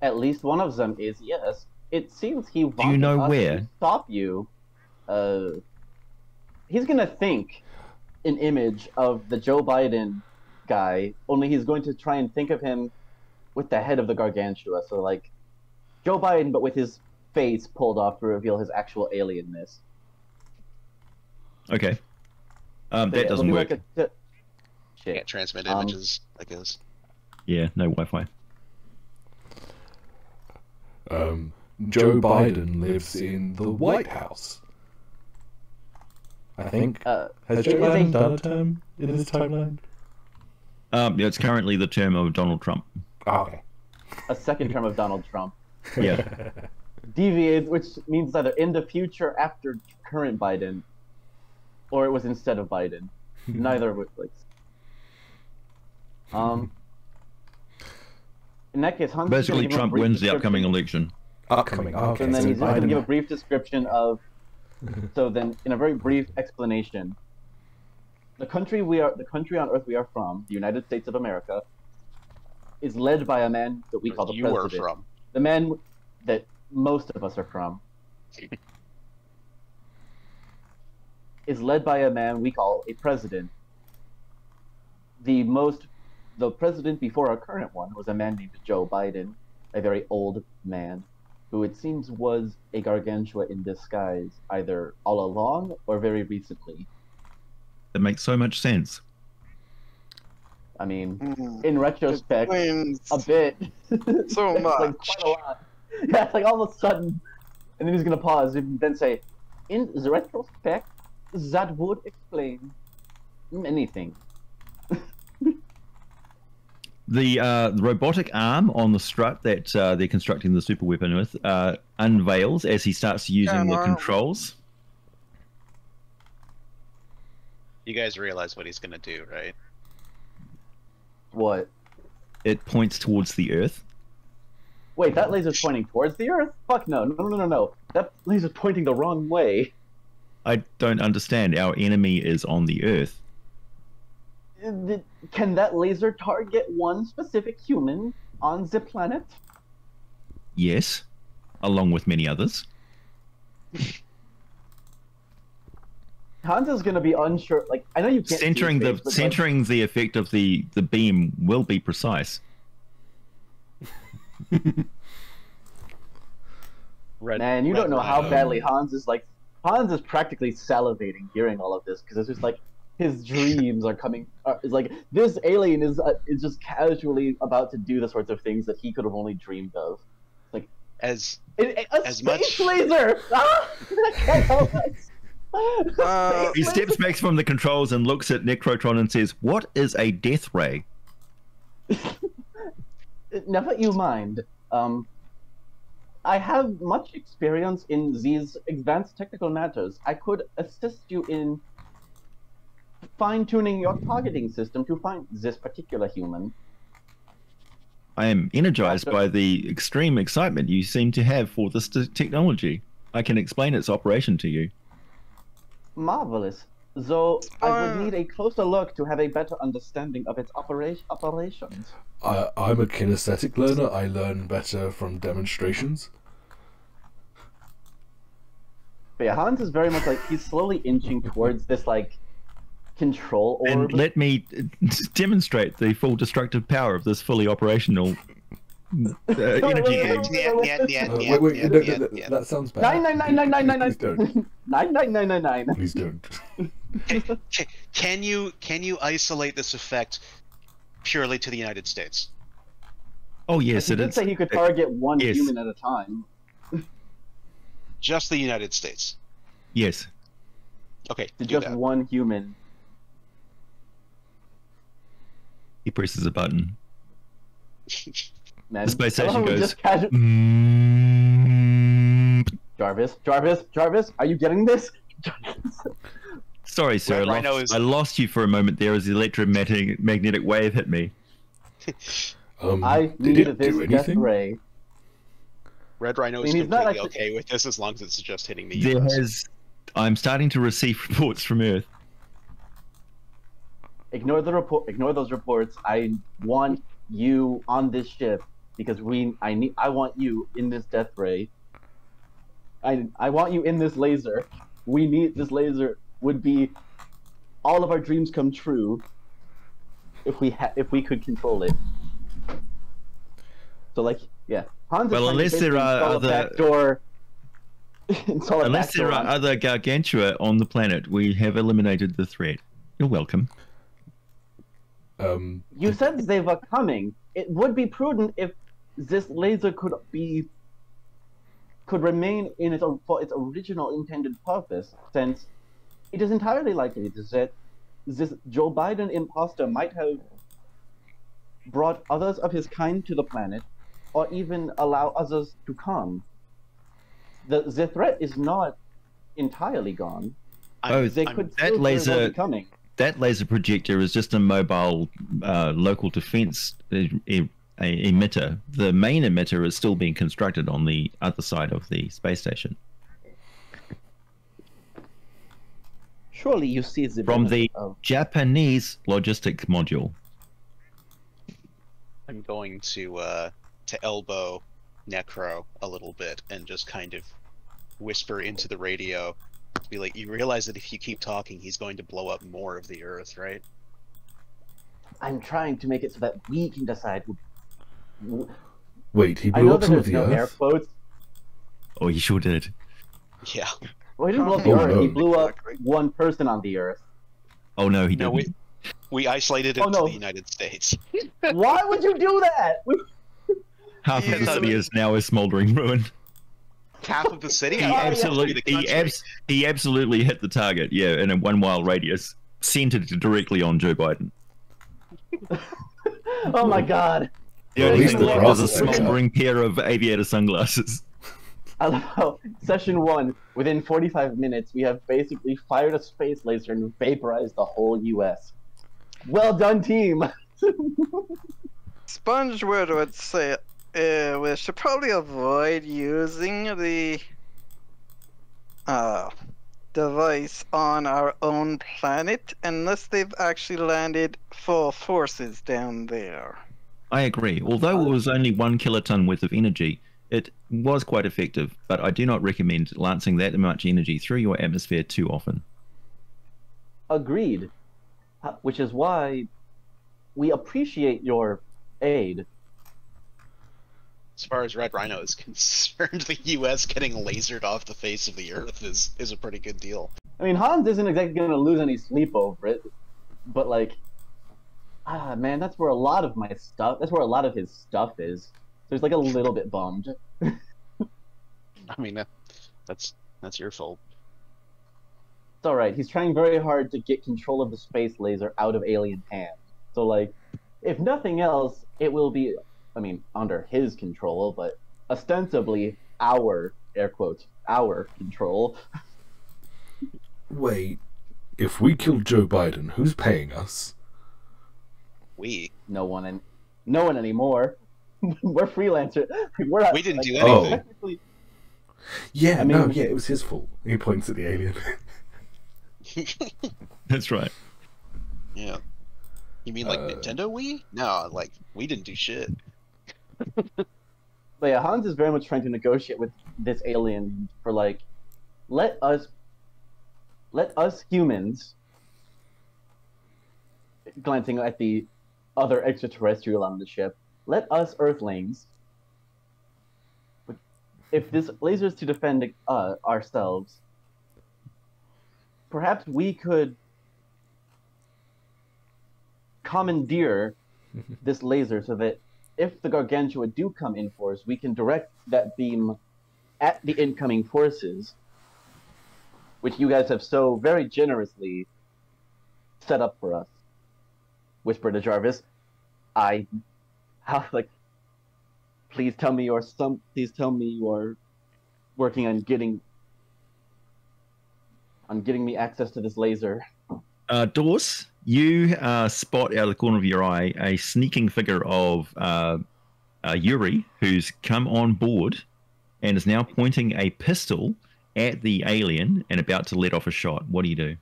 At least one of them is yes. It seems he wanted know us where? to stop you. Uh, he's gonna think an image of the Joe Biden guy. Only he's going to try and think of him with the head of the Gargantua. So like Joe Biden, but with his face pulled off to reveal his actual alienness. Okay. Um, So, that yeah, doesn't work. Like a, shit. Can't transmit Um, images, I guess. Yeah, no Wi Fi. um, Joe Biden lives in the White House. I think. Uh, Has it Joe Biden done a term in his timeline? Um, yeah, it's currently the term of Donald Trump. Oh, okay. a second term of Donald Trump. Yeah. Deviated, which means either in the future after current Biden, or it was instead of Biden. Neither was like. Um. In that case, Hunt's Basically, Trump wins the upcoming election. Upcoming. Okay. and then so he's just going to give a brief description of. Mm-hmm. so then, in a very brief explanation, the country we are, the country on Earth we are from, the United States of America, is led by a man that we call the you president. were from. The man that most of us are from, is led by a man we call a president. The most, the president before our current one was a man named Joe Biden, a very old man, who it seems was a gargantua in disguise, either all along or very recently. That makes so much sense. I mean, Mm. in retrospect, a bit. so much. Like quite a lot. Yeah, it's like all of a sudden, and then he's gonna pause and then say, "In the retrospect, that would explain many things." The, uh, the robotic arm on the strut that uh, they're constructing the super weapon with uh, unveils as he starts using the controls. You guys realize what he's gonna do, right? What? It points towards the Earth. Wait, that laser's pointing towards the Earth? Fuck no, no, no, no, no. That laser's pointing the wrong way. I don't understand. Our enemy is on the Earth. Can that laser target one specific human on the planet? Yes, along with many others. Hans is gonna be unsure. Like, I know you can't. see Centering his the face, but, like, centering the effect of the the beam will be precise. Red, Man, you Red don't know how badly Hans is like. Hans is practically salivating hearing all of this because it's just like his dreams are coming. Are, it's like this alien is uh, is just casually about to do the sorts of things that he could have only dreamed of. Like as It, it- a As space much- laser! Ah! I can't help it. Uh, He steps back from the controls and looks at Necrotron and says, "What is a death ray?" Never you mind. Um, I have much experience in these advanced technical matters. I could assist you in fine tuning your targeting system to find this particular human. I am energized by the extreme excitement you seem to have for this t- technology. I can explain its operation to you. Marvelous. Though I Uh. would need a closer look to have a better understanding of its operation operations. I, I'm a kinesthetic learner. I learn better from demonstrations. But yeah, Hans is very much like he's slowly inching towards this like control orb. And let me uh, demonstrate the full destructive power of this fully operational uh, energy Yeah, gauge. yeah, yeah, yeah, Uh, yeah, wait, wait, yeah, no, no, yeah, yeah. that sounds bad. Nine nine nine nine nine nine Please don't. nine nine nine nine nine. Please don't. Can, can- can you can you isolate this effect purely to the United States? Oh yes, he it did is. say he could target one yes. human at a time. Just the United States. Yes, Okay, just that. one human. He presses a button. Man. The space I love station how goes- Just casual... Mm, Jarvis, Jarvis, Jarvis, are you getting this? Sorry, sir. I lost, is- I lost you for a moment there as the electromagnetic wave hit me. Um, I did need it this do death ray. Red Rhino I is mean, he's not completely actually- okay with this as long as it's just hitting the There US. has. I'm starting to receive reports from Earth. Ignore the report. Ignore those reports. I want you on this ship because we. I need. I want you in this death ray. I. I want you in this laser. We need this laser. Would be all of our dreams come true if we ha- if we could control it. So like yeah, Hans Well, unless there are other- a Unless there are on- other gargantua on the planet, we have eliminated the threat. You're welcome. Um, You said they were coming. It would be prudent if this laser could be could remain in its for its original intended purpose, since it is entirely likely that this Joe Biden imposter might have brought others of his kind to the planet, or even allow others to come. The the threat is not entirely gone. I'm- Oh, They I'm- could that still laser- be coming. That laser projector is just a mobile uh, local defense e- e- a- emitter. The main emitter is still being constructed on the other side of the space station. Surely you see the From the- of Japanese logistic module. I'm going to uh, to elbow Necro a little bit and just kind of whisper into the radio, be like, "You realize that if you keep talking, he's going to blow up more of the Earth, right?" I'm trying to make it so that we can decide who. Wait, he blew up some of the no air Earth. quotes. Oh, he sure did. Yeah. Well, he didn't blow up oh, the Oh, Earth. no. He blew up one person on the Earth. Oh no, he No, didn't. we we isolated it Oh, no. to the United States. Why would you do that? We- Half of the city is now a smouldering ruin. Half of the city. He I thought it absolutely, the he, abs- he absolutely hit the target. Yeah, in a one mile radius, centered directly on Joe Biden. oh my god. The Well, at only thing the left is a process smoldering pair of aviator sunglasses. I love how session one, within 45 minutes, we have basically fired a space laser and vaporized the whole U.S. Well done, team. Spongewood would say uh, we should probably avoid using the uh, device on our own planet unless they've actually landed full forces down there. I agree. Although it was only one kiloton worth of energy, it was quite effective. But I do not recommend lancing that much energy through your atmosphere too often. Agreed. Uh, Which is why we appreciate your aid. As far as Red Rhino is concerned, the U.S. getting lasered off the face of the Earth is is a pretty good deal. I mean, Hans isn't exactly going to lose any sleep over it, but like, ah, man, that's where a lot of my stuff. That's where a lot of his stuff is. So he's like a little bit bummed. I mean, that, that's that's your fault. It's all right. He's trying very hard to get control of the space laser out of alien hands. So like, if nothing else, it will be, I mean, under his control, but ostensibly our air quotes our control. Wait, if we kill Joe Biden, who's paying us? We No one and no one anymore. We're freelancer. We're not, We didn't like, do anything. Oh. technically- Yeah, I no, mean- yeah, it was his fault. He points at the alien. That's right. yeah. You mean like Uh, Nintendo Wii? No, like we didn't do shit. But yeah, Hans is very much trying to negotiate with this alien for like, let us, let us humans, glancing at the other extraterrestrial on the ship, let us Earthlings, if this laser is to defend uh, ourselves, perhaps we could commandeer this laser so that if the Gargantua do come in force, we can direct that beam at the incoming forces, which you guys have so very generously set up for us. Whisper to Jarvis, I, how like, please tell me you're some. Please tell me you are working on getting on getting me access to this laser. Uh, Dawes, you uh, spot out of the corner of your eye a sneaking figure of uh, uh, Yuri, who's come on board and is now pointing a pistol at the alien and about to let off a shot. What do you do?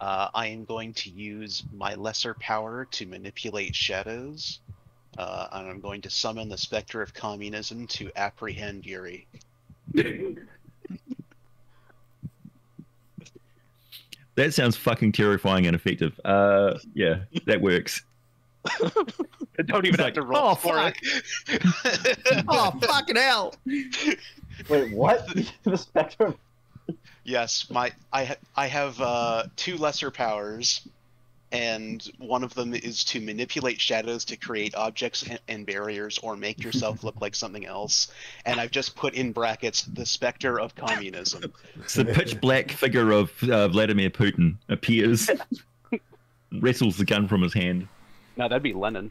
Uh, I am going to use my lesser power to manipulate shadows, uh, and I'm going to summon the Spectre of Communism to apprehend Yuri. That sounds fucking terrifying and effective. Uh, yeah, that works. I don't even It's have like, to roll "Oh, for fuck." it. oh, fucking hell! Wait, what? the spectrum? Yes, my I ha- I have uh, two lesser powers, and one of them is to manipulate shadows to create objects and, and barriers, or make yourself look like something else. And I've just put in brackets the specter of communism. It's the pitch black figure of uh, Vladimir Putin appears, wrestles the gun from his hand. No, that'd be Lenin.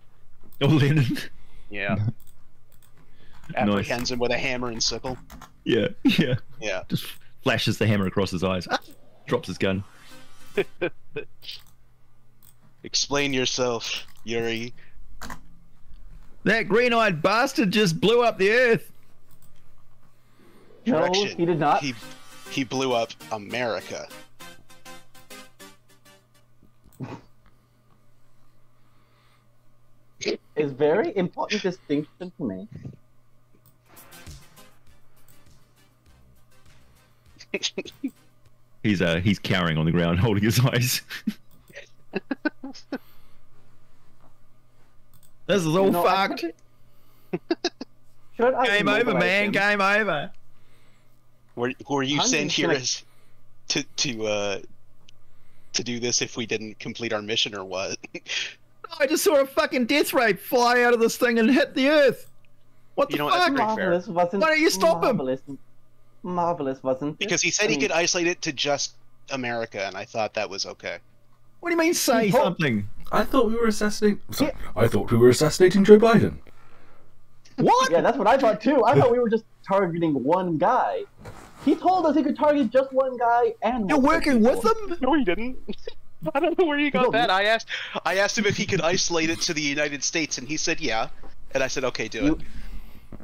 Oh, Lenin. Yeah. Apprehends him with a hammer and sickle. Yeah, yeah. Yeah. Just flashes the hammer across his eyes. Ah, drops his gun. Explain yourself, Yuri. That green eyed bastard just blew up the earth. No, he did not. He, he blew up America. It's very important distinction to me. he's uh he's cowering on the ground, holding his eyes. this is all You know, fucked. Should I Game over, man. him? Game over. Were, were you I'm sent just here gonna- as to to uh to do this if we didn't complete our mission or what? I just saw a fucking death ray fly out of this thing and hit the earth. What the know what, that's fuck? fair. Marvelous wasn't. Why don't you stop him? marvelous. Marvelous wasn't. because he said I he could isolate it to just America, and I thought that was okay. What do you mean say He something? I thought we were assassinating. Sorry, I thought we were assassinating Joe Biden. What? Yeah, that's what I thought too. I thought we were just targeting one guy. He told us he could target just one guy and. You're multiple working with people. them? No, he didn't. I don't know where you got No, that. I asked, I asked him if he could isolate it to the United States, and he said yeah. And I said, okay, do You- it.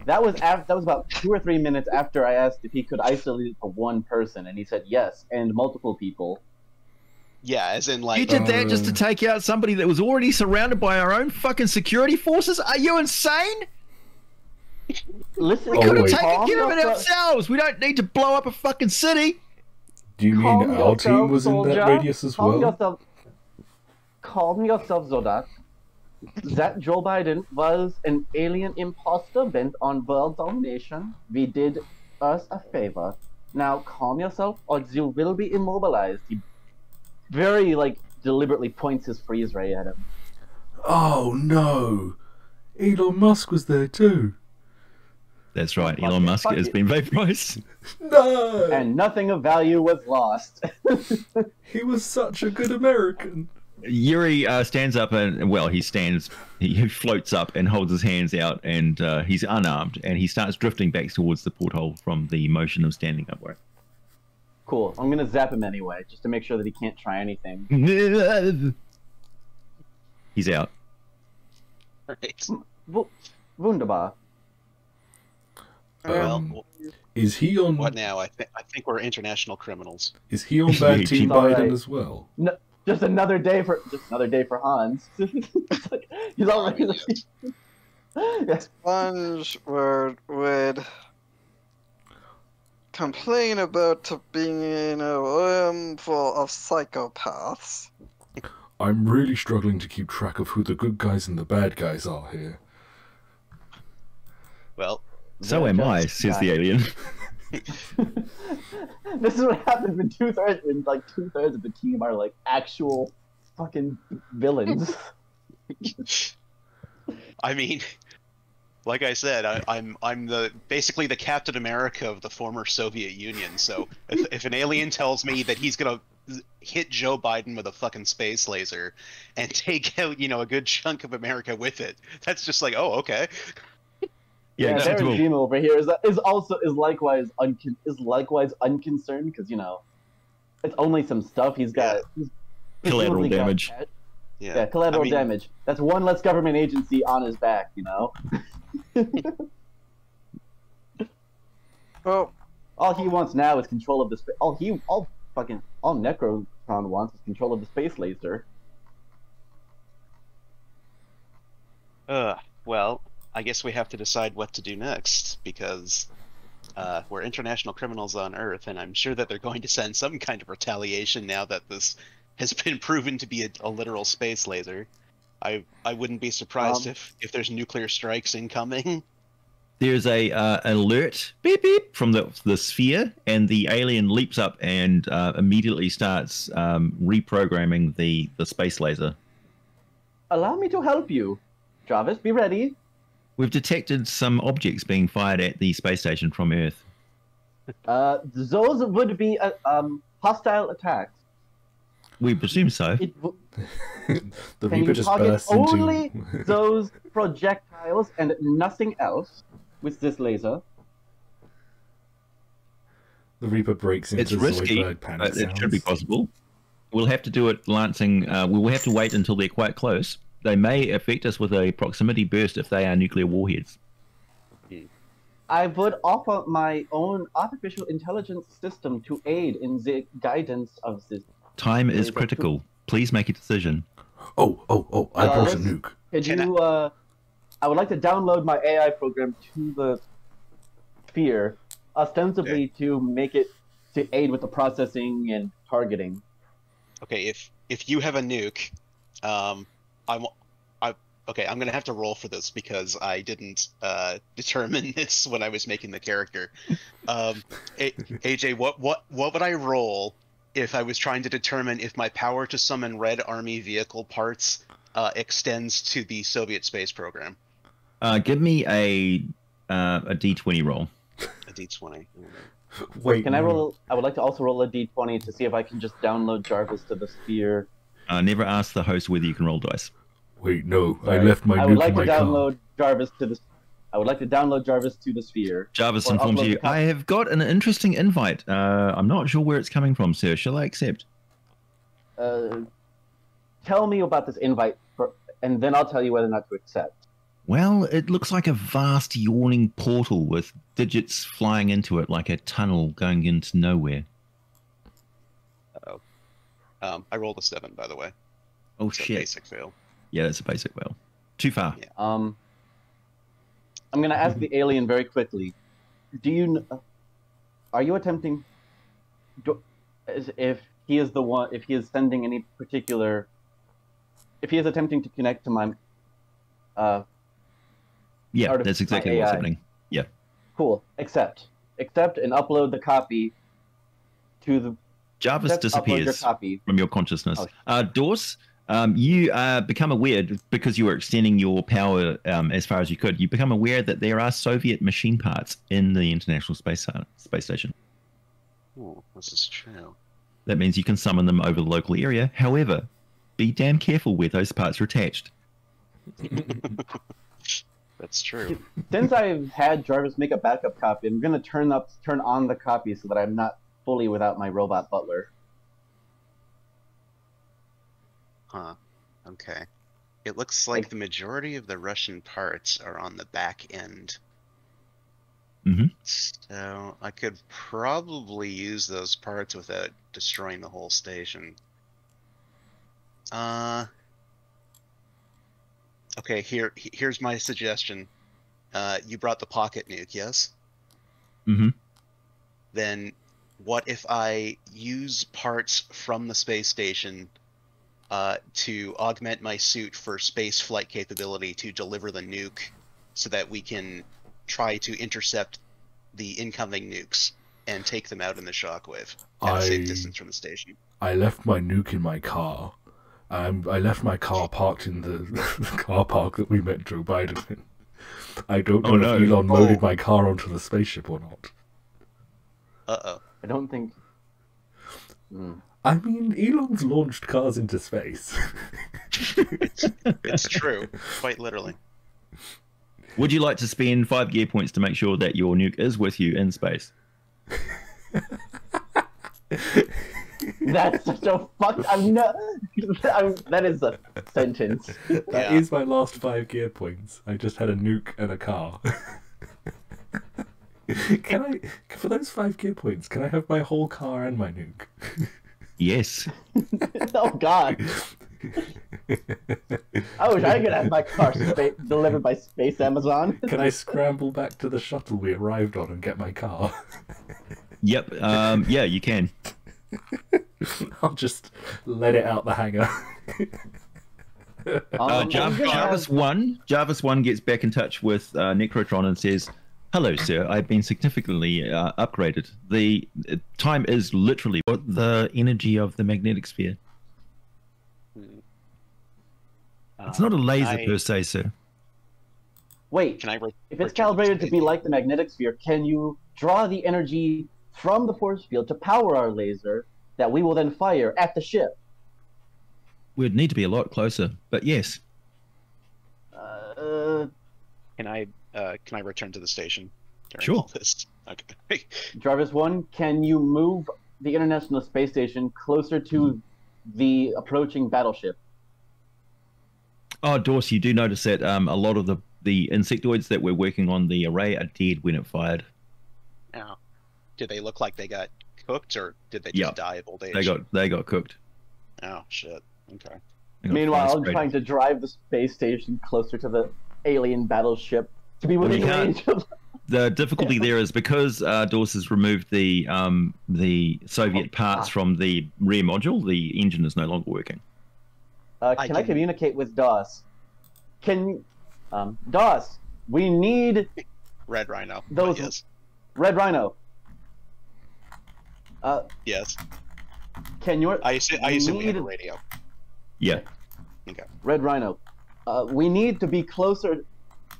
That was af- that was about two or three minutes after I asked if he could isolate it to one person, and he said yes, and multiple people. Yeah, as in like You did that just to Uh. take out somebody that was already surrounded by our own fucking security forces? Are you insane? Listen, We Oh, could have taken calm care of it ourselves. We don't need to blow up a fucking city. Do you mean Calm our team yourself, was in that radius as Calm well? yourself. Calm yourself, Zodak. That Joe Biden was an alien imposter bent on world domination. We did us a favor. Now calm yourself, or you will be immobilized. He very like deliberately points his freeze ray at him. Oh no! Elon Musk was there too. That's right. Elon it, Musk fuck has it. been vaporized. No! And nothing of value was lost. He was such a good American. Yuri uh, stands up and well, he stands, he, he floats up and holds his hands out, and uh, he's unarmed, and he starts drifting back towards the porthole from the motion of standing upright. Cool. I'm gonna zap him anyway, just to make sure that he can't try anything. He's out. right. W- wunderbar. well, Um, Is he on? what now? I think I think we're international criminals. Is he on Bad Team Biden alright. as well? No, Just another day for just another day for Hans. Like, he's already. yes. Sponge would, would complain about being in a room full of psychopaths. I'm really struggling to keep track of who the good guys and the bad guys are here. Well, So am I, just says the alien. this is what happens when two thirds, when like two thirds of the team are like actual fucking villains. I mean, like I said, I, I'm I'm the basically the Captain America of the former Soviet Union. So if, if an alien tells me that he's gonna hit Joe Biden with a fucking space laser and take out you know a good chunk of America with it, that's just like oh okay. Yeah, their acceptable. regime over here is is also is likewise uncon- is likewise unconcerned because you know it's only some stuff he's got. He's Collateral presumably damage. that- Yeah, Yeah, collateral I mean, damage. That's one less government agency on his back. You know, Well, all he wants now is control of the space. All he, all fucking, all Necrotron wants is control of the space laser. Uh, well, I guess we have to decide what to do next because uh, we're international criminals on Earth, and I'm sure that they're going to send some kind of retaliation now that this has been proven to be a, a literal space laser. I I wouldn't be surprised Um, if if there's nuclear strikes incoming. There's a uh, an alert beep beep from the the sphere, and the alien leaps up and uh, immediately starts um, reprogramming the the space laser. Allow me to help you, Jarvis. Be ready. We've detected some objects being fired at the space station from Earth. Uh, those would be uh, um hostile attacks. We presume so. It w- the Can Reaper just target bursts only those projectiles and nothing else with this laser. the Reaper breaks into It's risky, Zoidberg panic but it should be possible. We'll have to do it lancing. Uh, we will have to wait until they're quite close. They may affect us with a proximity burst if they are nuclear warheads. I would offer my own artificial intelligence system to aid in the guidance of this. Time is Laser. critical. Please make a decision. Oh, oh, oh! I Uh, brought a let's- nuke. Could Can I- you? Uh, I would like to download my AI program to the sphere, ostensibly to make it to aid with the processing and targeting. Okay, if if you have a nuke, um, I'm I okay. I'm gonna have to roll for this because I didn't uh, determine this when I was making the character. Um, A- AJ, what what what would I roll if I was trying to determine if my power to summon Red Army vehicle parts uh, extends to the Soviet space program? Uh, give me a uh, a d20 roll. A D20. Wait, Can I roll? I would like to also roll a d20 to see if I can just download Jarvis to the sphere. Uh, never ask the host whether you can roll dice. Wait, no. I left my I would like to my car. download Jarvis to the. I would like to download Jarvis to the sphere. Jarvis informs you. I have got an interesting invite. Uh, I'm not sure where it's coming from, sir. Shall I accept? Uh, tell me about this invite, for, and then I'll tell you whether or not to accept. Well, it looks like a vast yawning portal with digits flying into it like a tunnel going into nowhere. Um, I rolled a seven, by the way. Oh So shit. basic fail. Yeah, that's a basic fail. Too far. Yeah. Um, I'm gonna ask the alien very quickly. Do you? Are you attempting? Do, as- if he is the one, if he is sending any particular, if he is attempting to connect to my, uh, Yeah, that's exactly what's happening. Yeah. cool, accept, accept, and upload the copy to the. Jarvis your disappears copy. from your consciousness. Oh. Uh, Dorse, um, you uh, become aware because you were extending your power um, as far as you could. You become aware that there are Soviet machine parts in the International Space uh, Space Station. Ooh, this is true. That means you can summon them over the local area. However, be damn careful where those parts are attached. That's true. Since I've had Jarvis make a backup copy, I'm gonna turn up, turn on the copy so that I'm not fully without my robot butler. Huh. Okay. It looks like the majority of the Russian parts are on the back end. Mhm. So I could probably use those parts without destroying the whole station. Uh. Okay, here here's my suggestion. Uh, you brought the pocket nuke, yes? Mhm. Then what if I use parts from the space station uh, to augment my suit for space flight capability to deliver the nuke so that we can try to intercept the incoming nukes and take them out in the shockwave at a safe I- distance from the station. I left my nuke in my car. Um, I left my car parked in the, the car park that we met Joe Biden in. I don't know Oh, if no. Elon loaded Oh. my car onto the spaceship or not. Uh oh. I don't think. Hmm. I mean, Elon's launched cars into space. It's true, quite literally. Would you like to spend five gear points to make sure that your nuke is with you in space? That's such a fuck. I'm not. I'm, that is a sentence. That is Yeah. my last five gear points. I just had a nuke and a car. can I, for those five gear points, can I have my whole car and my nuke? Yes. oh God. I wish I could have my car spa- delivered by Space Amazon. Can I scramble back to the shuttle we arrived on and get my car? Yep. Um, yeah, you can. I'll just let it out the hangar. Uh, Um, Jar- I'm Jarvis one. Jarvis one gets back in touch with uh, Necrotron and says, "Hello, sir. I've been significantly uh, upgraded. The uh, time is literally what the energy of the magnetic sphere. It's not a laser I- per se, sir. Wait, Can I? If it's calibrated to be like the magnetic sphere, can you draw the energy from the force field to power our laser that we will then fire at the ship? We'd need to be a lot closer, but yes. Uh, Can I? Uh, can I return to the station? during Sure. This? Okay. Jarvis one, can you move the International Space Station closer to the approaching battleship? Oh, Dorsey, you do notice that um, a lot of the the insectoids that we're working on the array are dead when it fired. Now, did they look like they got cooked, or did they just Yeah. die of old age? They got they got cooked. Oh shit. Okay. Meanwhile, I'm trying to drive the space station closer to the alien battleship to be Well, within you range of. the difficulty there is because uh, Dawes has removed the um, the Soviet parts from the rear module. The engine is no longer working. Uh, I can I, communicate with DOS? Can um, DOS? We need Red Rhino. Those- Yes. Red Rhino. Uh, Yes. can your I assume, I assume we have a Need- radio. Yeah. Okay. Red Rhino? Uh, we need to be closer.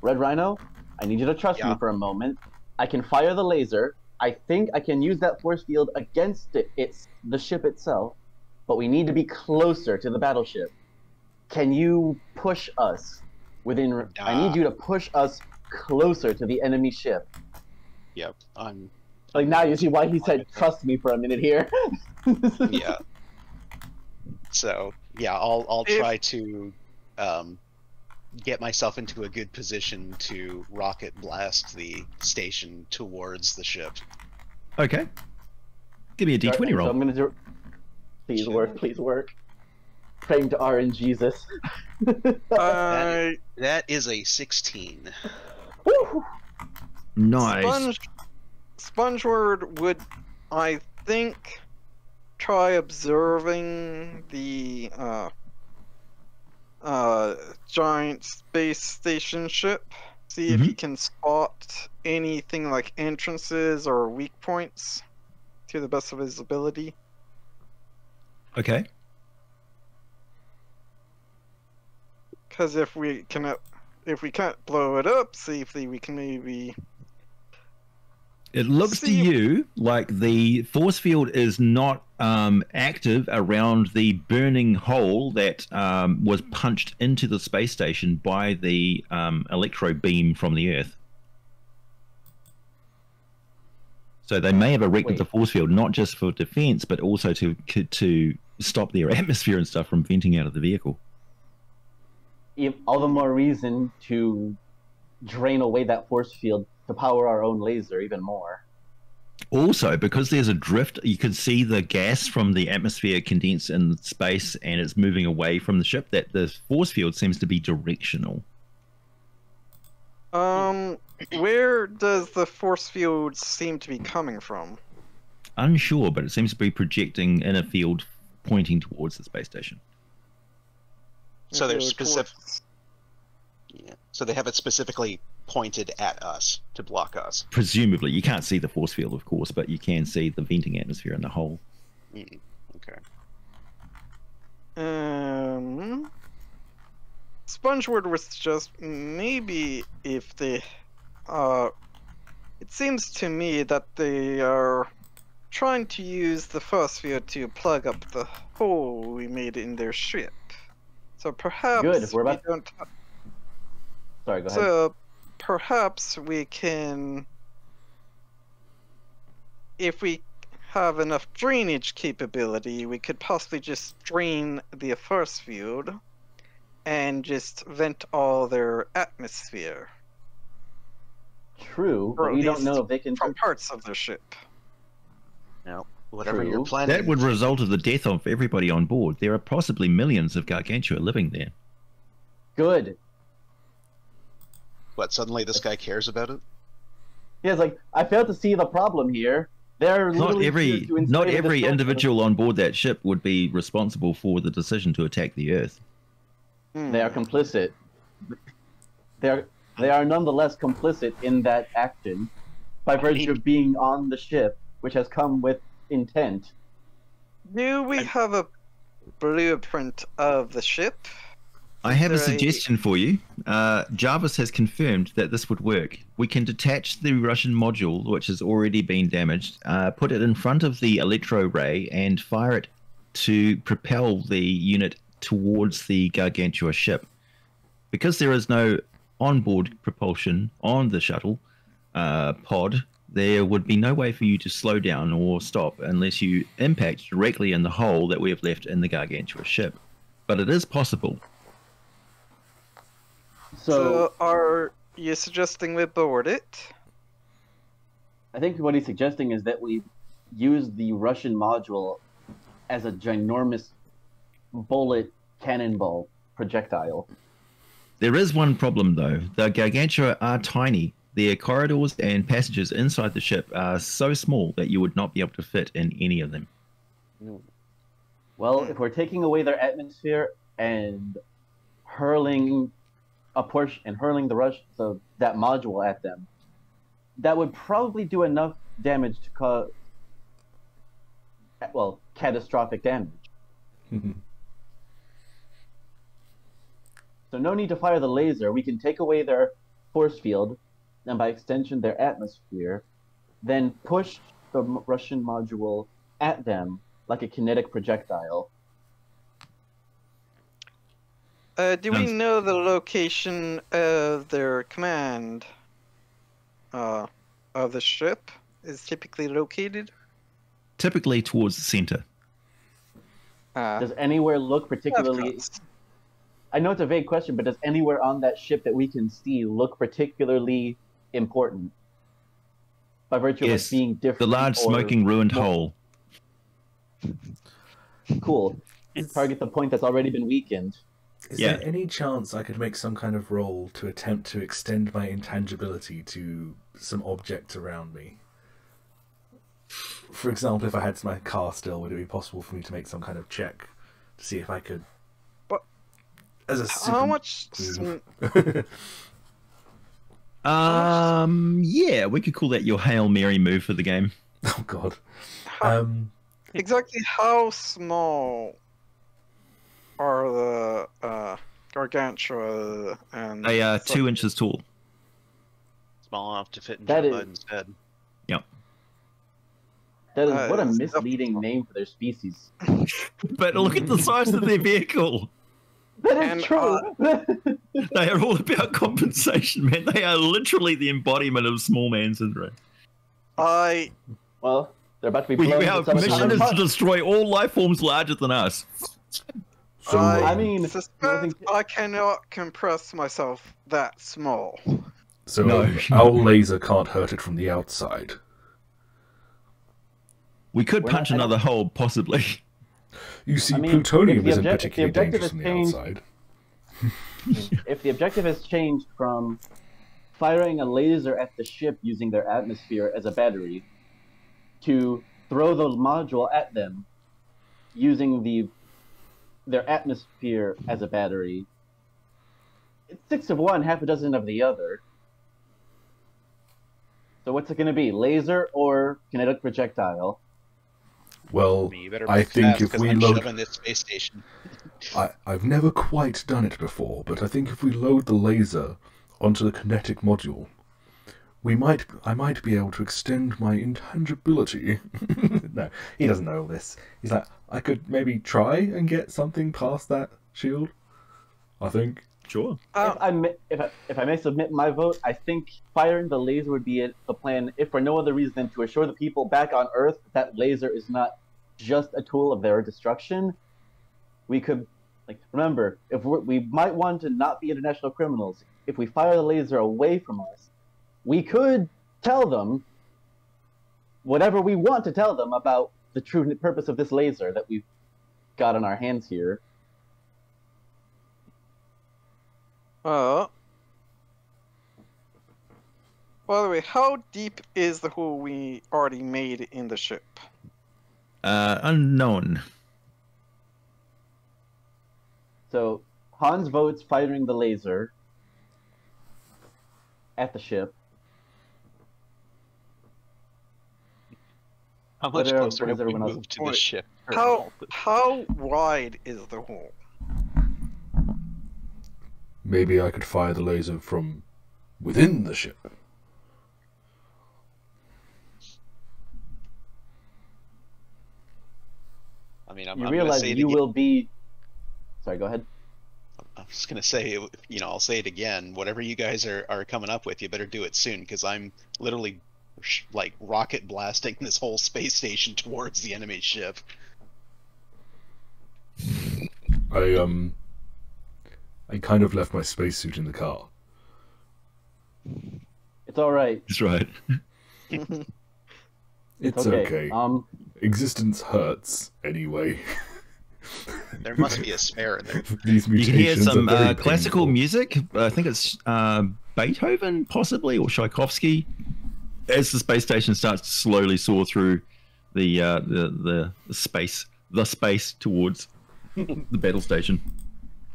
Red Rhino, I need you to trust Yeah. me for a moment. I can fire the laser. I think I can use that force field against it. It's the ship itself, but we need to be closer to the battleship. Can you push us within? I need you to push us closer to the enemy ship. Yep. I'm. Like now, you see why he said trust me for a minute here. Yeah. so yeah, I'll I'll If- try to um, get myself into a good position to rocket blast the station towards the ship. Okay. Give me a Alright, d20 so roll. I'm gonna do. Please Sure. work. Please work. Praying to R and Jesus. I That is a 16. Woo! Nice. Sponge Spongeward would I think try observing the uh uh giant space station ship. See if he can spot anything like entrances or weak points to the best of his ability. Okay. Because if we cannot, if we can't blow it up safely, we can maybe. It looks to you like the force field is not um, active around the burning hole that um, was punched into the space station by the um, electro beam from the Earth. So they may have erected Wait. the force field not just for defense, but also to to stop their atmosphere and stuff from venting out of the vehicle. If- all the more reason to drain away that force field to power our own laser even more. Also, because there's a drift, you can see the gas from the atmosphere condense in space and it's moving away from the ship. That the force field seems to be directional. Um, where does the force field seem to be coming from? Unsure, but it seems to be projecting in a field pointing towards the space station. So they're specific- Yeah. So they have it specifically pointed at us to block us. Presumably, you can't see the force field, of course, but you can see the venting atmosphere in the hole. Mm, okay. Um, Spongeward was just maybe if they, uh, it seems to me that they are trying to use the force field to plug up the hole we made in their ship. So perhaps Good, we're we don't. Sorry, go ahead. So perhaps we can, if we have enough drainage capability, we could possibly just drain the force field and just vent all their atmosphere True, or but we don't know if they can. from parts of their ship. Now, whatever you're planning. That would result in the death of everybody on board. There are possibly millions of Gargantua living there. Good. What? Suddenly, this guy cares about it? Yeah, it's like I failed to see the problem here. They're Not every not every individual on board that ship would be responsible for the decision to attack the Earth. Hmm. They are complicit. They are they are nonetheless complicit in that action by virtue of being on the ship, which has come with intent. Do we I- have a blueprint of the ship? I have a there a- suggestion for you. Uh, Jarvis has confirmed that this would work. We can detach the Russian module, which has already been damaged, uh, put it in front of the electro ray, and fire it to propel the unit towards the Gargantua ship. Because there is no onboard propulsion on the shuttle uh, pod, there would be no way for you to slow down or stop unless you impact directly in the hole that we have left in the Gargantua ship. But it is possible. So, So are you suggesting we board it? I think what he's suggesting is that we use the Russian module as a ginormous bullet cannonball projectile. There is one problem though. The Gargantua are tiny. the corridors and passages inside the ship are so small that you would not be able to fit in any of them. Well, Hmm. if we're taking away their atmosphere and hurling a push and hurling the rush so that module at them, that would probably do enough damage to cause well catastrophic damage. Mhm. So no need to fire the laser. We can take away their force field, and by extension their atmosphere, then push the Russian module at them like a kinetic projectile. Uh, do we know the location of their command? Uh, of the ship is typically located. Typically towards the center. Uh, Does anywhere look particularly? I know it's a vague question, but does anywhere on that ship that we can see look particularly important? By virtue Yes, of being different. The large smoking ruined more- hole. Cool. Is, Target the point that's already been weakened. Is Yeah. there any chance I could make some kind of roll to attempt to extend my intangibility to some object around me? For example, if I had my car still, would it be possible for me to make some kind of check to see if I could? But As a How much? Um, yeah, we could call that your Hail Mary move for the game. oh God. how- Um, exactly how small are the uh, gargantua and? They are so- two inches tall. Small enough to fit in That Joe is- Biden's head. That is Uh, what a misleading definitely- name for their species. But look at the size of their vehicle. That is And, true. They are all about compensation, man. They are literally the embodiment of small man syndrome. I well, they're about to be We, blown. our to some mission is to destroy all life forms larger than us. So I, I mean, suspect I cannot compress myself that small. so No. our laser can't hurt it from the outside. We could We're punch not- another hole, possibly. You see, I mean, plutonium isn't object- if the particularly dangerous is from the changed- outside. if the objective has changed from firing a laser at the ship using their atmosphere as a battery to throw the module at them using the their atmosphere as a battery, it's six of one, half a dozen of the other. So what's it going to be? Laser or kinetic projectile? Well, I think fast, if 'cause we I'm load- shoving this space station. I, I've never quite done it before, but I think if we load the laser onto the kinetic module, we might I might be able to extend my intangibility. no, he doesn't know all this. He's like, I could maybe try and get something past that shield. I think. Sure. Uh, if, I, ma- if, I, if I may submit my vote, I think firing the laser would be it, the plan, if for no other reason than to assure the people back on Earth that that laser is not just a tool of their destruction. We could, like, remember, if we're, we might want to not be international criminals, if we fire the laser away from us, we could tell them whatever we want to tell them about the true purpose of this laser that we've got on our hands here. Uh, by the way, how deep is the hole we already made in the ship? Uh, unknown. So Hans votes firing the laser at the ship. How much What are- closer what is have we everyone else- moved to the ship? How how wide is the hole? Maybe I could fire the laser from within the ship. I mean, I'm, You I'm realize say you will be. Sorry, go ahead. I was gonna say, you know, I'll say it again. Whatever you guys are, are coming up with, you better do it soon, because I'm literally sh- like rocket blasting this whole space station towards the enemy ship. I um I kind of left my spacesuit in the car. It's all right. It's right. It's okay. Um, Existence hurts anyway. There must be a spare in there. These You mutations can hear some uh, classical painful. music. I think it's uh, Beethoven, possibly, or Tchaikovsky. As the space station starts to slowly soar through the uh, the, the space, the space towards the battle station.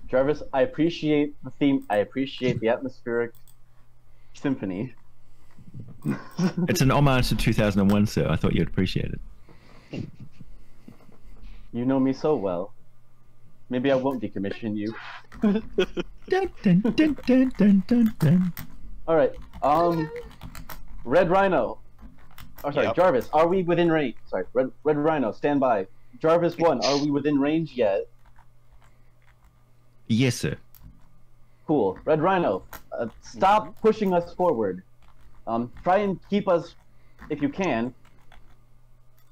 Jarvis, I appreciate the theme. I appreciate the atmospheric symphony. It's an homage to 2001, sir. I thought you'd appreciate it. You know me so well. Maybe I won't decommission you. Dun, dun, dun. All right. Um, Red Rhino. Oh, sorry, Yep. Jarvis. Are we within range? Sorry, Red Red Rhino, stand by. Jarvis one. Are we within range yet? Yes, sir. Cool. Red Rhino, uh, stop pushing us forward. Um, try and keep us, if you can.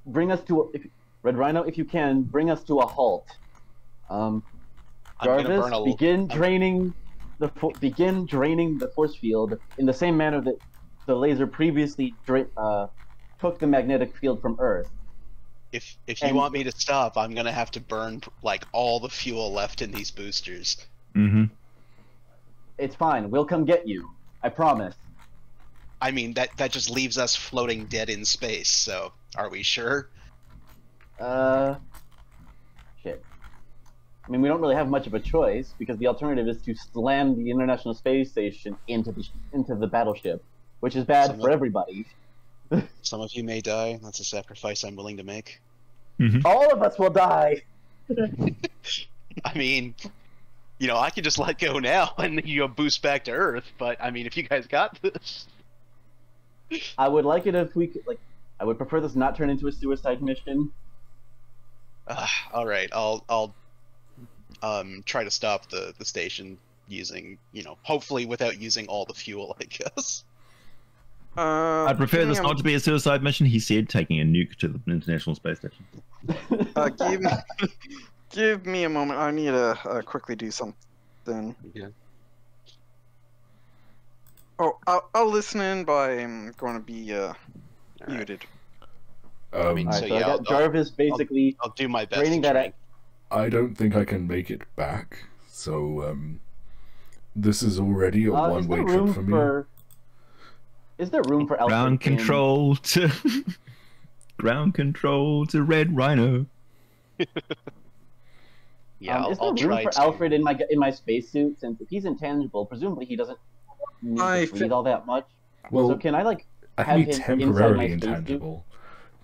Bring us to a, if, Red Rhino, if you can, bring us to a halt. Um, Jarvis, a. begin draining the begin draining the force field in the same manner that the laser previously dra- uh, took the magnetic field from Earth. If if you and- want me to stop, I'm gonna have to burn like all the fuel left in these boosters. Mm-hmm. It's fine. We'll come get you. I promise. I mean that that just leaves us floating dead in space. So are we sure? Uh, shit. I mean, we don't really have much of a choice because the alternative is to slam the International Space Station into the into the battleship, which is bad Some for of- everybody. Some of you may die. That's a sacrifice I'm willing to make. All of us will die. I mean, you know, I could just let go now and you know boost back to Earth. But I mean, if you guys got this, I would like it if we could, like, I would prefer this not turn into a suicide mission. uh, all right, I'll I'll um try to stop the the station using you know hopefully without using all the fuel. I guess. Uh, I'd prefer this not to be a suicide mission. He said, taking a nuke to the International Space Station. Uh, give, me, give me a moment. I need to uh, quickly do something. Yeah. Oh, I'll, I'll listen in, but I'm going to be uh, All right. muted. Um, mean, Alright, So, so, I yeah, got I'll- Jarvis basically I'll do my best. draining to that. try At, I don't think I can make it back, so um, this is already a uh, one-way trip for me. for? Is there room for Alfred Ground in- control to ground control to Red Rhino. Yeah, um, I'll, is there I'll room for to. Alfred in my in my spacesuit? Since if he's intangible, presumably he doesn't need I to breathe all that much. Well, so can I like? I have can be him inside my temporarily intangible,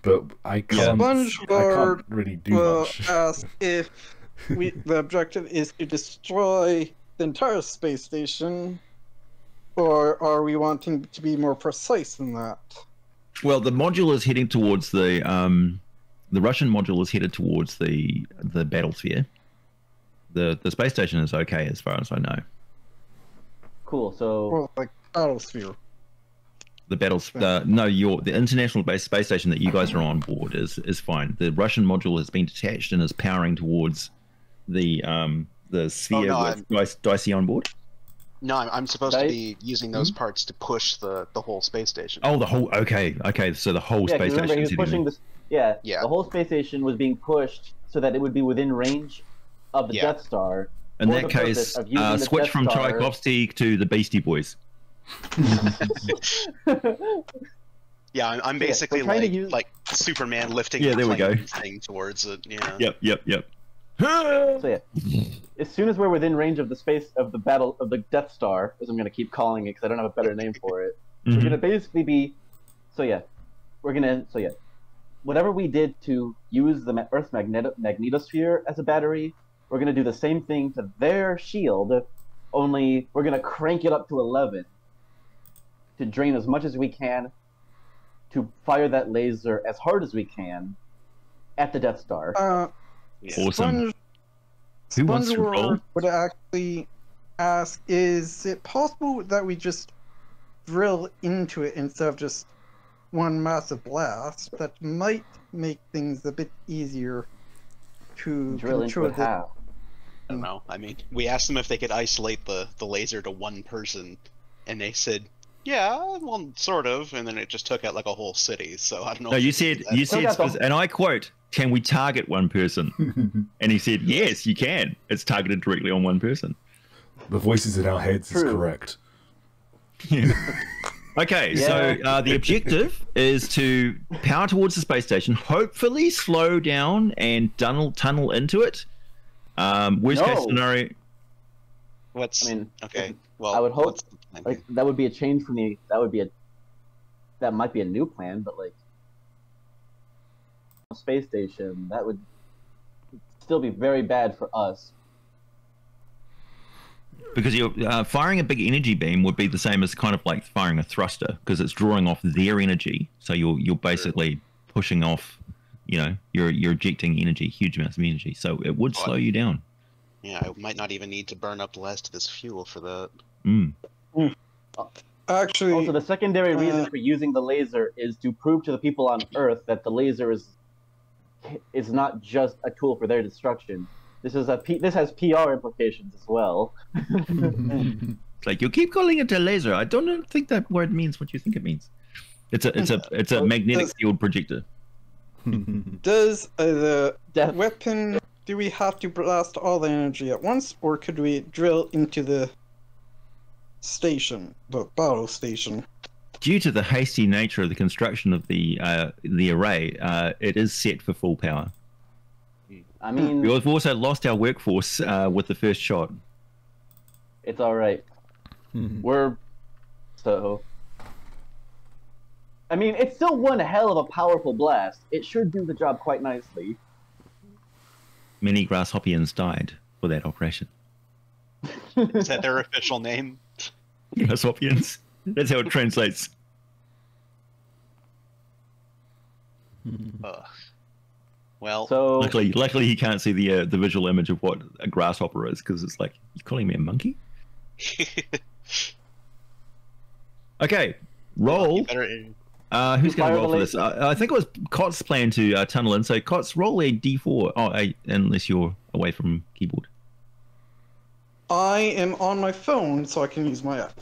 but I can't. I SpongeBob can't really do will much. ask if we, the objective is to destroy the entire space station, or are we wanting to be more precise than that? Well, the module is heading towards the um, the Russian module is headed towards the the battlesphere. The the space station is okay as far as I know. Cool. So Well, like battlesphere. The battles, the, no, your the international base space station that you guys are on board is is fine. The Russian module has been detached and is powering towards the um the sphere no, with Dice, Dicey on board. No, I'm, I'm supposed to be using those parts to push the the whole space station. Oh, the whole okay, okay. So the whole yeah, space 'cause remember station he is was pushing this. Yeah, Yeah. The whole space station was being pushed so that it would be within range of the Yeah. Death Star. In that case, uh, switch Death from Star- Tchaikovsky to the Beastie Boys. Yeah, I'm, I'm basically trying to like use- like Superman lifting Yeah, the there we go. thing towards it. Yeah. Yep, yep, yep. So yeah, as soon as we're within range of the space of the battle of the Death Star, as I'm gonna keep calling it because I don't have a better name for it, we're Mhm. gonna basically be. So yeah, we're gonna. So yeah, whatever we did to use the ma- Earth's magneto- magnetosphere as a battery, we're gonna do the same thing to their shield, only we're gonna crank it up to 11 to drain as much as we can to fire that laser as hard as we can at the Death Star. Uh, Yeah. Awesome. Sponge, Who wants to roll? would actually ask, is it possible that we just drill into it instead of just one massive blast? That might make things a bit easier to Drill into control it how? I don't know. I mean, we asked them if they could isolate the the laser to one person, and they said, "Yeah, well, sort of." And then it just took out like a whole city. So I don't know. No, you we can said you Took said, out and I quote: can we target one person? And he said, yes, you can. It's targeted directly on one person. the voices in our heads is True. correct. Okay, so uh, the objective is to power towards the space station, hopefully slow down and tunnel tunnel into it. Um, worst case scenario, What's I mean, okay? Well, I would hope- what's the plan? like that would be a change from the. That would be a. That might be a new plan, but like. Space station that would still be very bad for us. because you're uh, firing a big energy beam would be the same as kind of like firing a thruster because it's drawing off their energy. So you're you're basically pushing off, you know, you're you're ejecting energy, huge amounts of energy. So it would slow you down. yeah, I might not even need to burn up the last of this fuel for that. Mm. Actually, Also, the secondary reason uh, for using the laser is to prove to the people on Earth that the laser is is not just a tool for their destruction. This is a P, this has PR implications as well. It's like you keep calling it a laser. I don't think that word means what you think it means. It's a it's a it's a magnetic does- field projector. does uh, the Def- weapon do we have to blast all the energy at once, or could we drill into the station, the battle station? Due to the hasty nature of the construction of the uh, the array, uh, it is set for full power. I mean, We've also lost our workforce uh, with the first shot. it's all right. We're so. I mean, it's still one hell of a powerful blast. It should do the job quite nicely. Many grasshoppians died for that operation. Is that their official name? Grasshoppians. That's how it translates. Ugh. Well, So Luckily, luckily he can't see the uh, the visual image of what a grasshopper is because it's like you calling me a monkey. Okay, roll. you better. Uh, who's going to roll for this? Uh, I think it was Cott's plan to uh, tunnel in. So Cott's roll a d4. Oh, a, unless you're away from keyboard. I am on my phone, so I can use my app.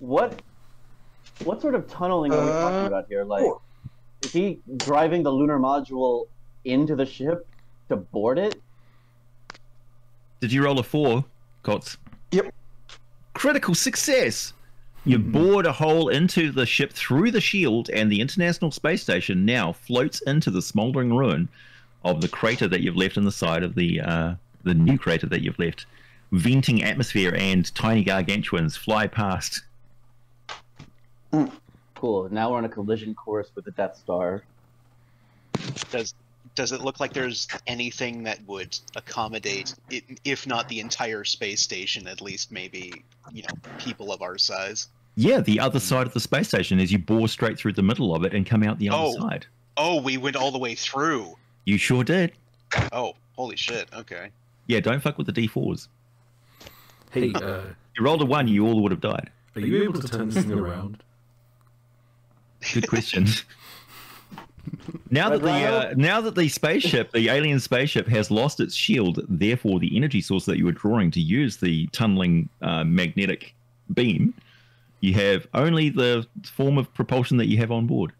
What what sort of tunneling are we Uh, talking about here? Like, four. is he driving the lunar module into the ship to board it? Did you roll a four, Cots? Yep. Critical success. You bored a hole into the ship through the shield, and the International Space Station now floats into the smoldering ruin of the crater that you've left in the side of the uh, the new crater that you've left. Venting atmosphere and tiny gargantuans fly past. Cool. Now we're on a collision course with the Death Star. Does does it look like there's anything that would accommodate, it, if not the entire space station, at least maybe you know people of our size? Yeah, the other side of the space station is you bore straight through the middle of it and come out the other Oh. side. Oh, we went all the way through. You sure did. Oh, holy shit. Okay. Yeah, don't fuck with the D4s. Hey, uh, You rolled a one, you all would have died. are you able to turn this thing around? Good question. now that the uh, now that the spaceship, the alien spaceship, has lost its shield, therefore the energy source that you were drawing to use the tunneling uh, magnetic beam, you have only the form of propulsion that you have on board.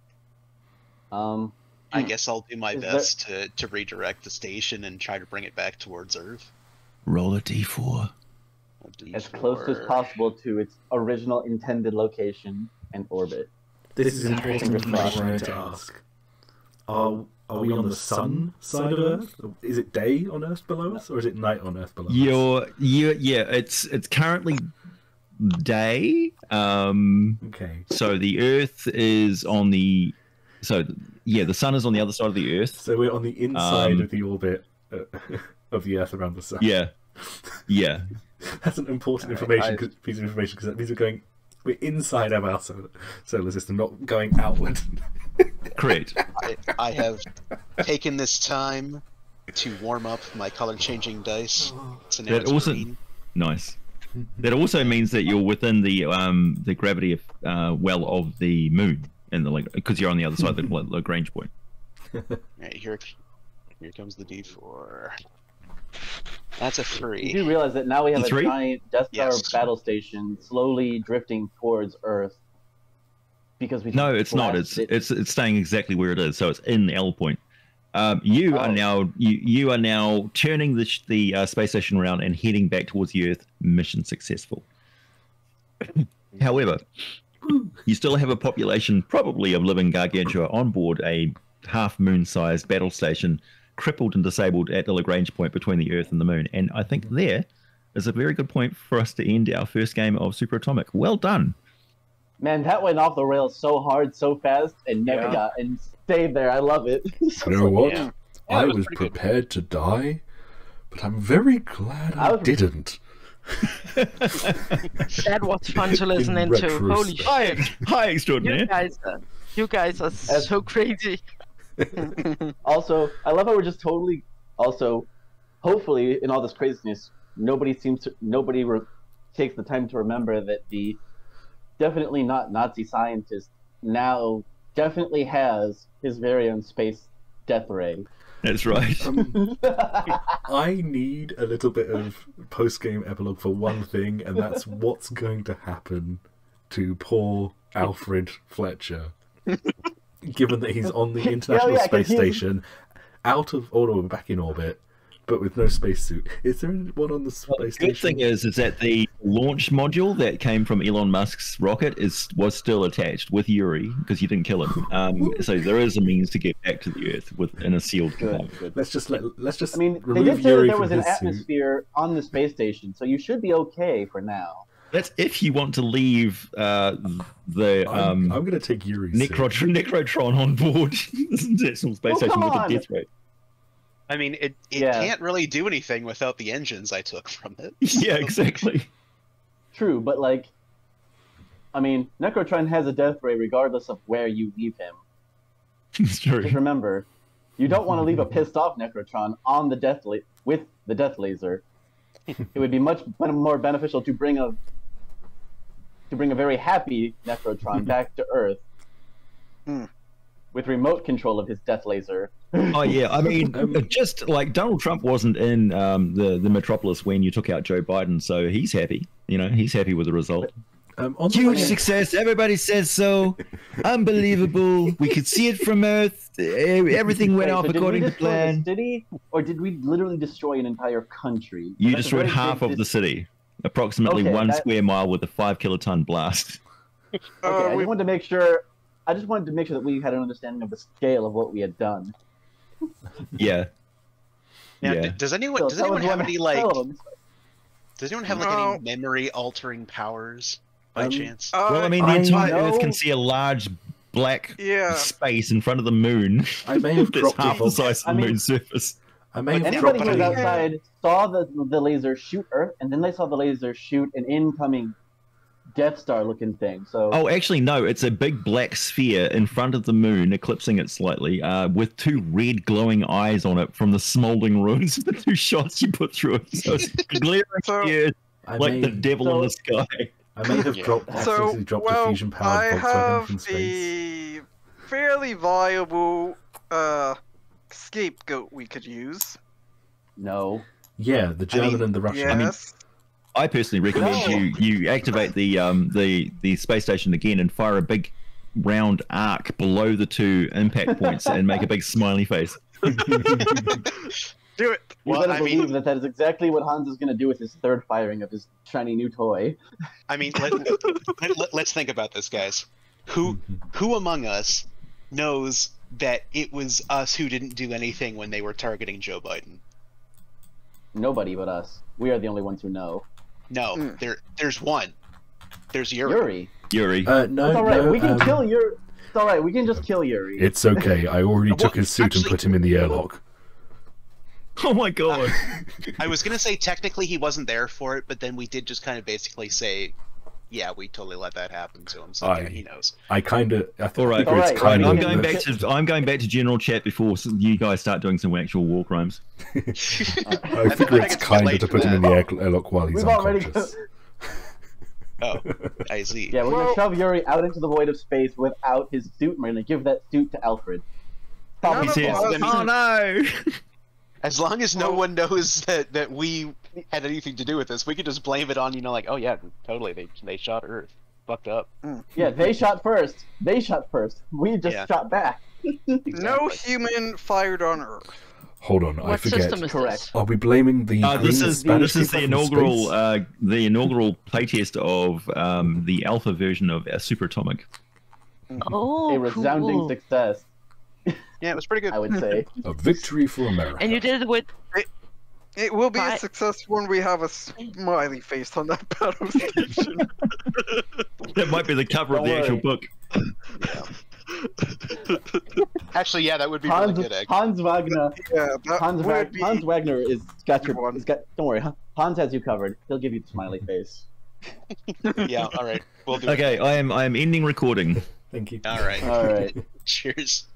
Um, I guess I'll do my Is there- best to, to redirect the station and try to bring it back towards Earth. Roll a d4. A as close as possible to its original intended location and orbit. This is important Fingers crossed. information I need to ask. Are, are we on the sun side of Earth? Is it day on Earth below us, or is it night on Earth below us? You're, you yeah, it's it's currently day. Um, Okay. so the Earth is on the, so yeah, the sun is on the other side of the Earth. So we're on the inside Um, of the orbit uh, of the Earth around the sun. Yeah, yeah. That's an important Alright, information I- 'cause- piece of information because that means we're going we're inside of our solar, solar system, not going outward. Great. I, I have taken this time to warm up my color changing dice. So That it's also- green. Nice. That also means that you're within the um the gravity of uh well of the moon and the like because you're on the other side of the Lagrange point. Alright, here, here comes the D4. That's a You three. do realize that now we have The a three? giant Death Star Yes. battle station slowly drifting towards Earth because we No, it's not. It's it. it's it's staying exactly where it is. So it's in L point. Um, you are Oh. now you you are now turning the the uh, space station around and heading back towards the Earth. Mission successful. However, you still have a population, probably of living gargantua, on board a half moon-sized battle station, crippled and disabled at the Lagrange point between the Earth and the Moon. And I think there is a very good point for us to end our first game of Super Atomic. Well done. Man, that went off the rails so hard, so fast, and never Yeah. got and stayed there. I love it. You know what? Yeah. I Yeah, it was was pretty good. prepared to die, but I'm very glad I, I was- didn't. That was fun to listen In into. Holy retrospect. Hi, shit! hi, You guys, are, you guys are so crazy. Also, I love how we're just totally. Also, hopefully, in all this craziness, nobody seems to. Nobody re- takes the time to remember that the definitely not Nazi scientist now definitely has his very own space death ray. That's right. Um, I need a little bit of post game epilogue for one thing, and that's what's going to happen to poor Alfred Fletcher. Given that he's on the International yeah, 'cause Space he's- Station, out of order, back in orbit, but with no spacesuit. Is there anyone on the space The station? good thing is, is that the launch module that came from Elon Musk's rocket is was still attached with Yuri because you didn't kill him. Um, so there is a means to get back to the Earth with in a sealed good, container. good. Let's just let. Let's just I mean, they did say that there was an his suit. atmosphere on the space station, so you should be okay for now. That's if you want to leave uh, the I'm, um, I'm going to take Yuri's Necrotron, Necrotron on board the International Space Oh, Station with a on. death rate. I mean, it, it Yeah. can't really do anything without the engines I took from it. Yeah, exactly. True, but like, I mean, Necrotron has a death ray regardless of where you leave him. It's true. Just remember, you don't want to leave a pissed off Necrotron on the death la- with the death laser. it would be much more beneficial to bring a to bring a very happy Necrotron back to Earth Hmm. with remote control of his death laser. Oh yeah, I mean, just like Donald Trump wasn't in um, the the metropolis when you took out Joe Biden, so he's happy. You know, he's happy with the result. Um, the Huge way- success. Everybody says so. Unbelievable. We could see it from Earth. Everything went Wait, off so did we according to destroy plan. The city, or did we literally destroy an entire country? You That's destroyed half of the dis- city, approximately Okay, one that- square mile with a five kiloton blast. Okay, Uh, I we- just wanted to make sure. I just wanted to make sure that we had an understanding of the scale of what we had done. Yeah. Now, yeah. does anyone So does anyone have any like hell does anyone have like No. any memory altering powers by Um, chance? uh, Well, I mean, the I entire know- Earth can see a large black yeah. space in front of the moon. I may have dropped half a the size of the mean- moon's surface. I may have Anybody dropped who was outside saw the the laser shoot Earth, and then they saw the laser shoot an incoming Death Star looking thing. So Oh, actually, no. It's a big black sphere in front of the moon, eclipsing it slightly, uh, with two red glowing eyes on it from the smoldering ruins of the two shots you put through it. So it's glaring So- here, like may, the devil in the sky. I may have Yeah. dropped So, dropped a well, fusion I powered Volkswagen have from space. fairly viable uh, scapegoat we could use. no, Yeah, the German mean, and the Russian. Yes. I mean, I personally recommend No. you you activate the um the the space station again and fire a big round arc below the two impact points and make a big smiley face. Do it. you Well, better I believe mean- that that is exactly what Hans is going to do with his third firing of his shiny new toy. I mean, let, let, us think about this, guys. Who who among us knows that it was us who didn't do anything when they were targeting Joe Biden? Nobody but us. We are the only ones who know. No, Mm. there there's one. There's Yuri. Yuri. Yuri. Uh, no, It's all right. no, we can um, kill Yuri. It's all right. We can just kill Yuri. It's okay. I already Well, took his suit and put him in the airlock. oh my god. I was gonna say technically he wasn't there for it, but then we did just kind of basically say, yeah, we totally let that happen to him, so I- yeah, he knows. I kind of. I All right, think All it's right, kind I'm going back to I'm going back to general chat before s- you guys start doing some actual war crimes. I I figure think it's it's too kind of to put him in the air- airlock while he's We've already. unconscious. Oh, I see. Yeah, we're Well- gonna shove Yuri out into the void of space without his suit, and we're gonna give that suit to Alfred. Stop None He says, "Oh, oh no!" As long as no Well- one knows that that we had anything to do with this, we could just blame it on you know like, oh yeah, totally, they they shot Earth, fucked up. Yeah, they shot first. They shot first. We just Yeah. shot back. No human fired on Earth. Hold on, I What forget. system is Correct. this? Are we blaming the Uh, this green is Spanish this is the people from inaugural space? uh, the inaugural playtest of um, the alpha version of uh, Super Atomic. Oh, a resounding cool. success, Yeah, it was pretty good. I would say. A victory for America. And you did it with It will be a success when we have a smiley face on that battle station. That might be the cover of Don't the actual worry. book. Actually, yeah, that would be Hans, really good. Hans Wagner. yeah, Hans, would Wag- be. Hans Wagner is got your. One. Is got, don't worry, Hans has you covered. He'll give you the smiley face. Yeah, all right, we'll do. it. Okay, I am I am ending recording. Thank you. All right. All right. Cheers.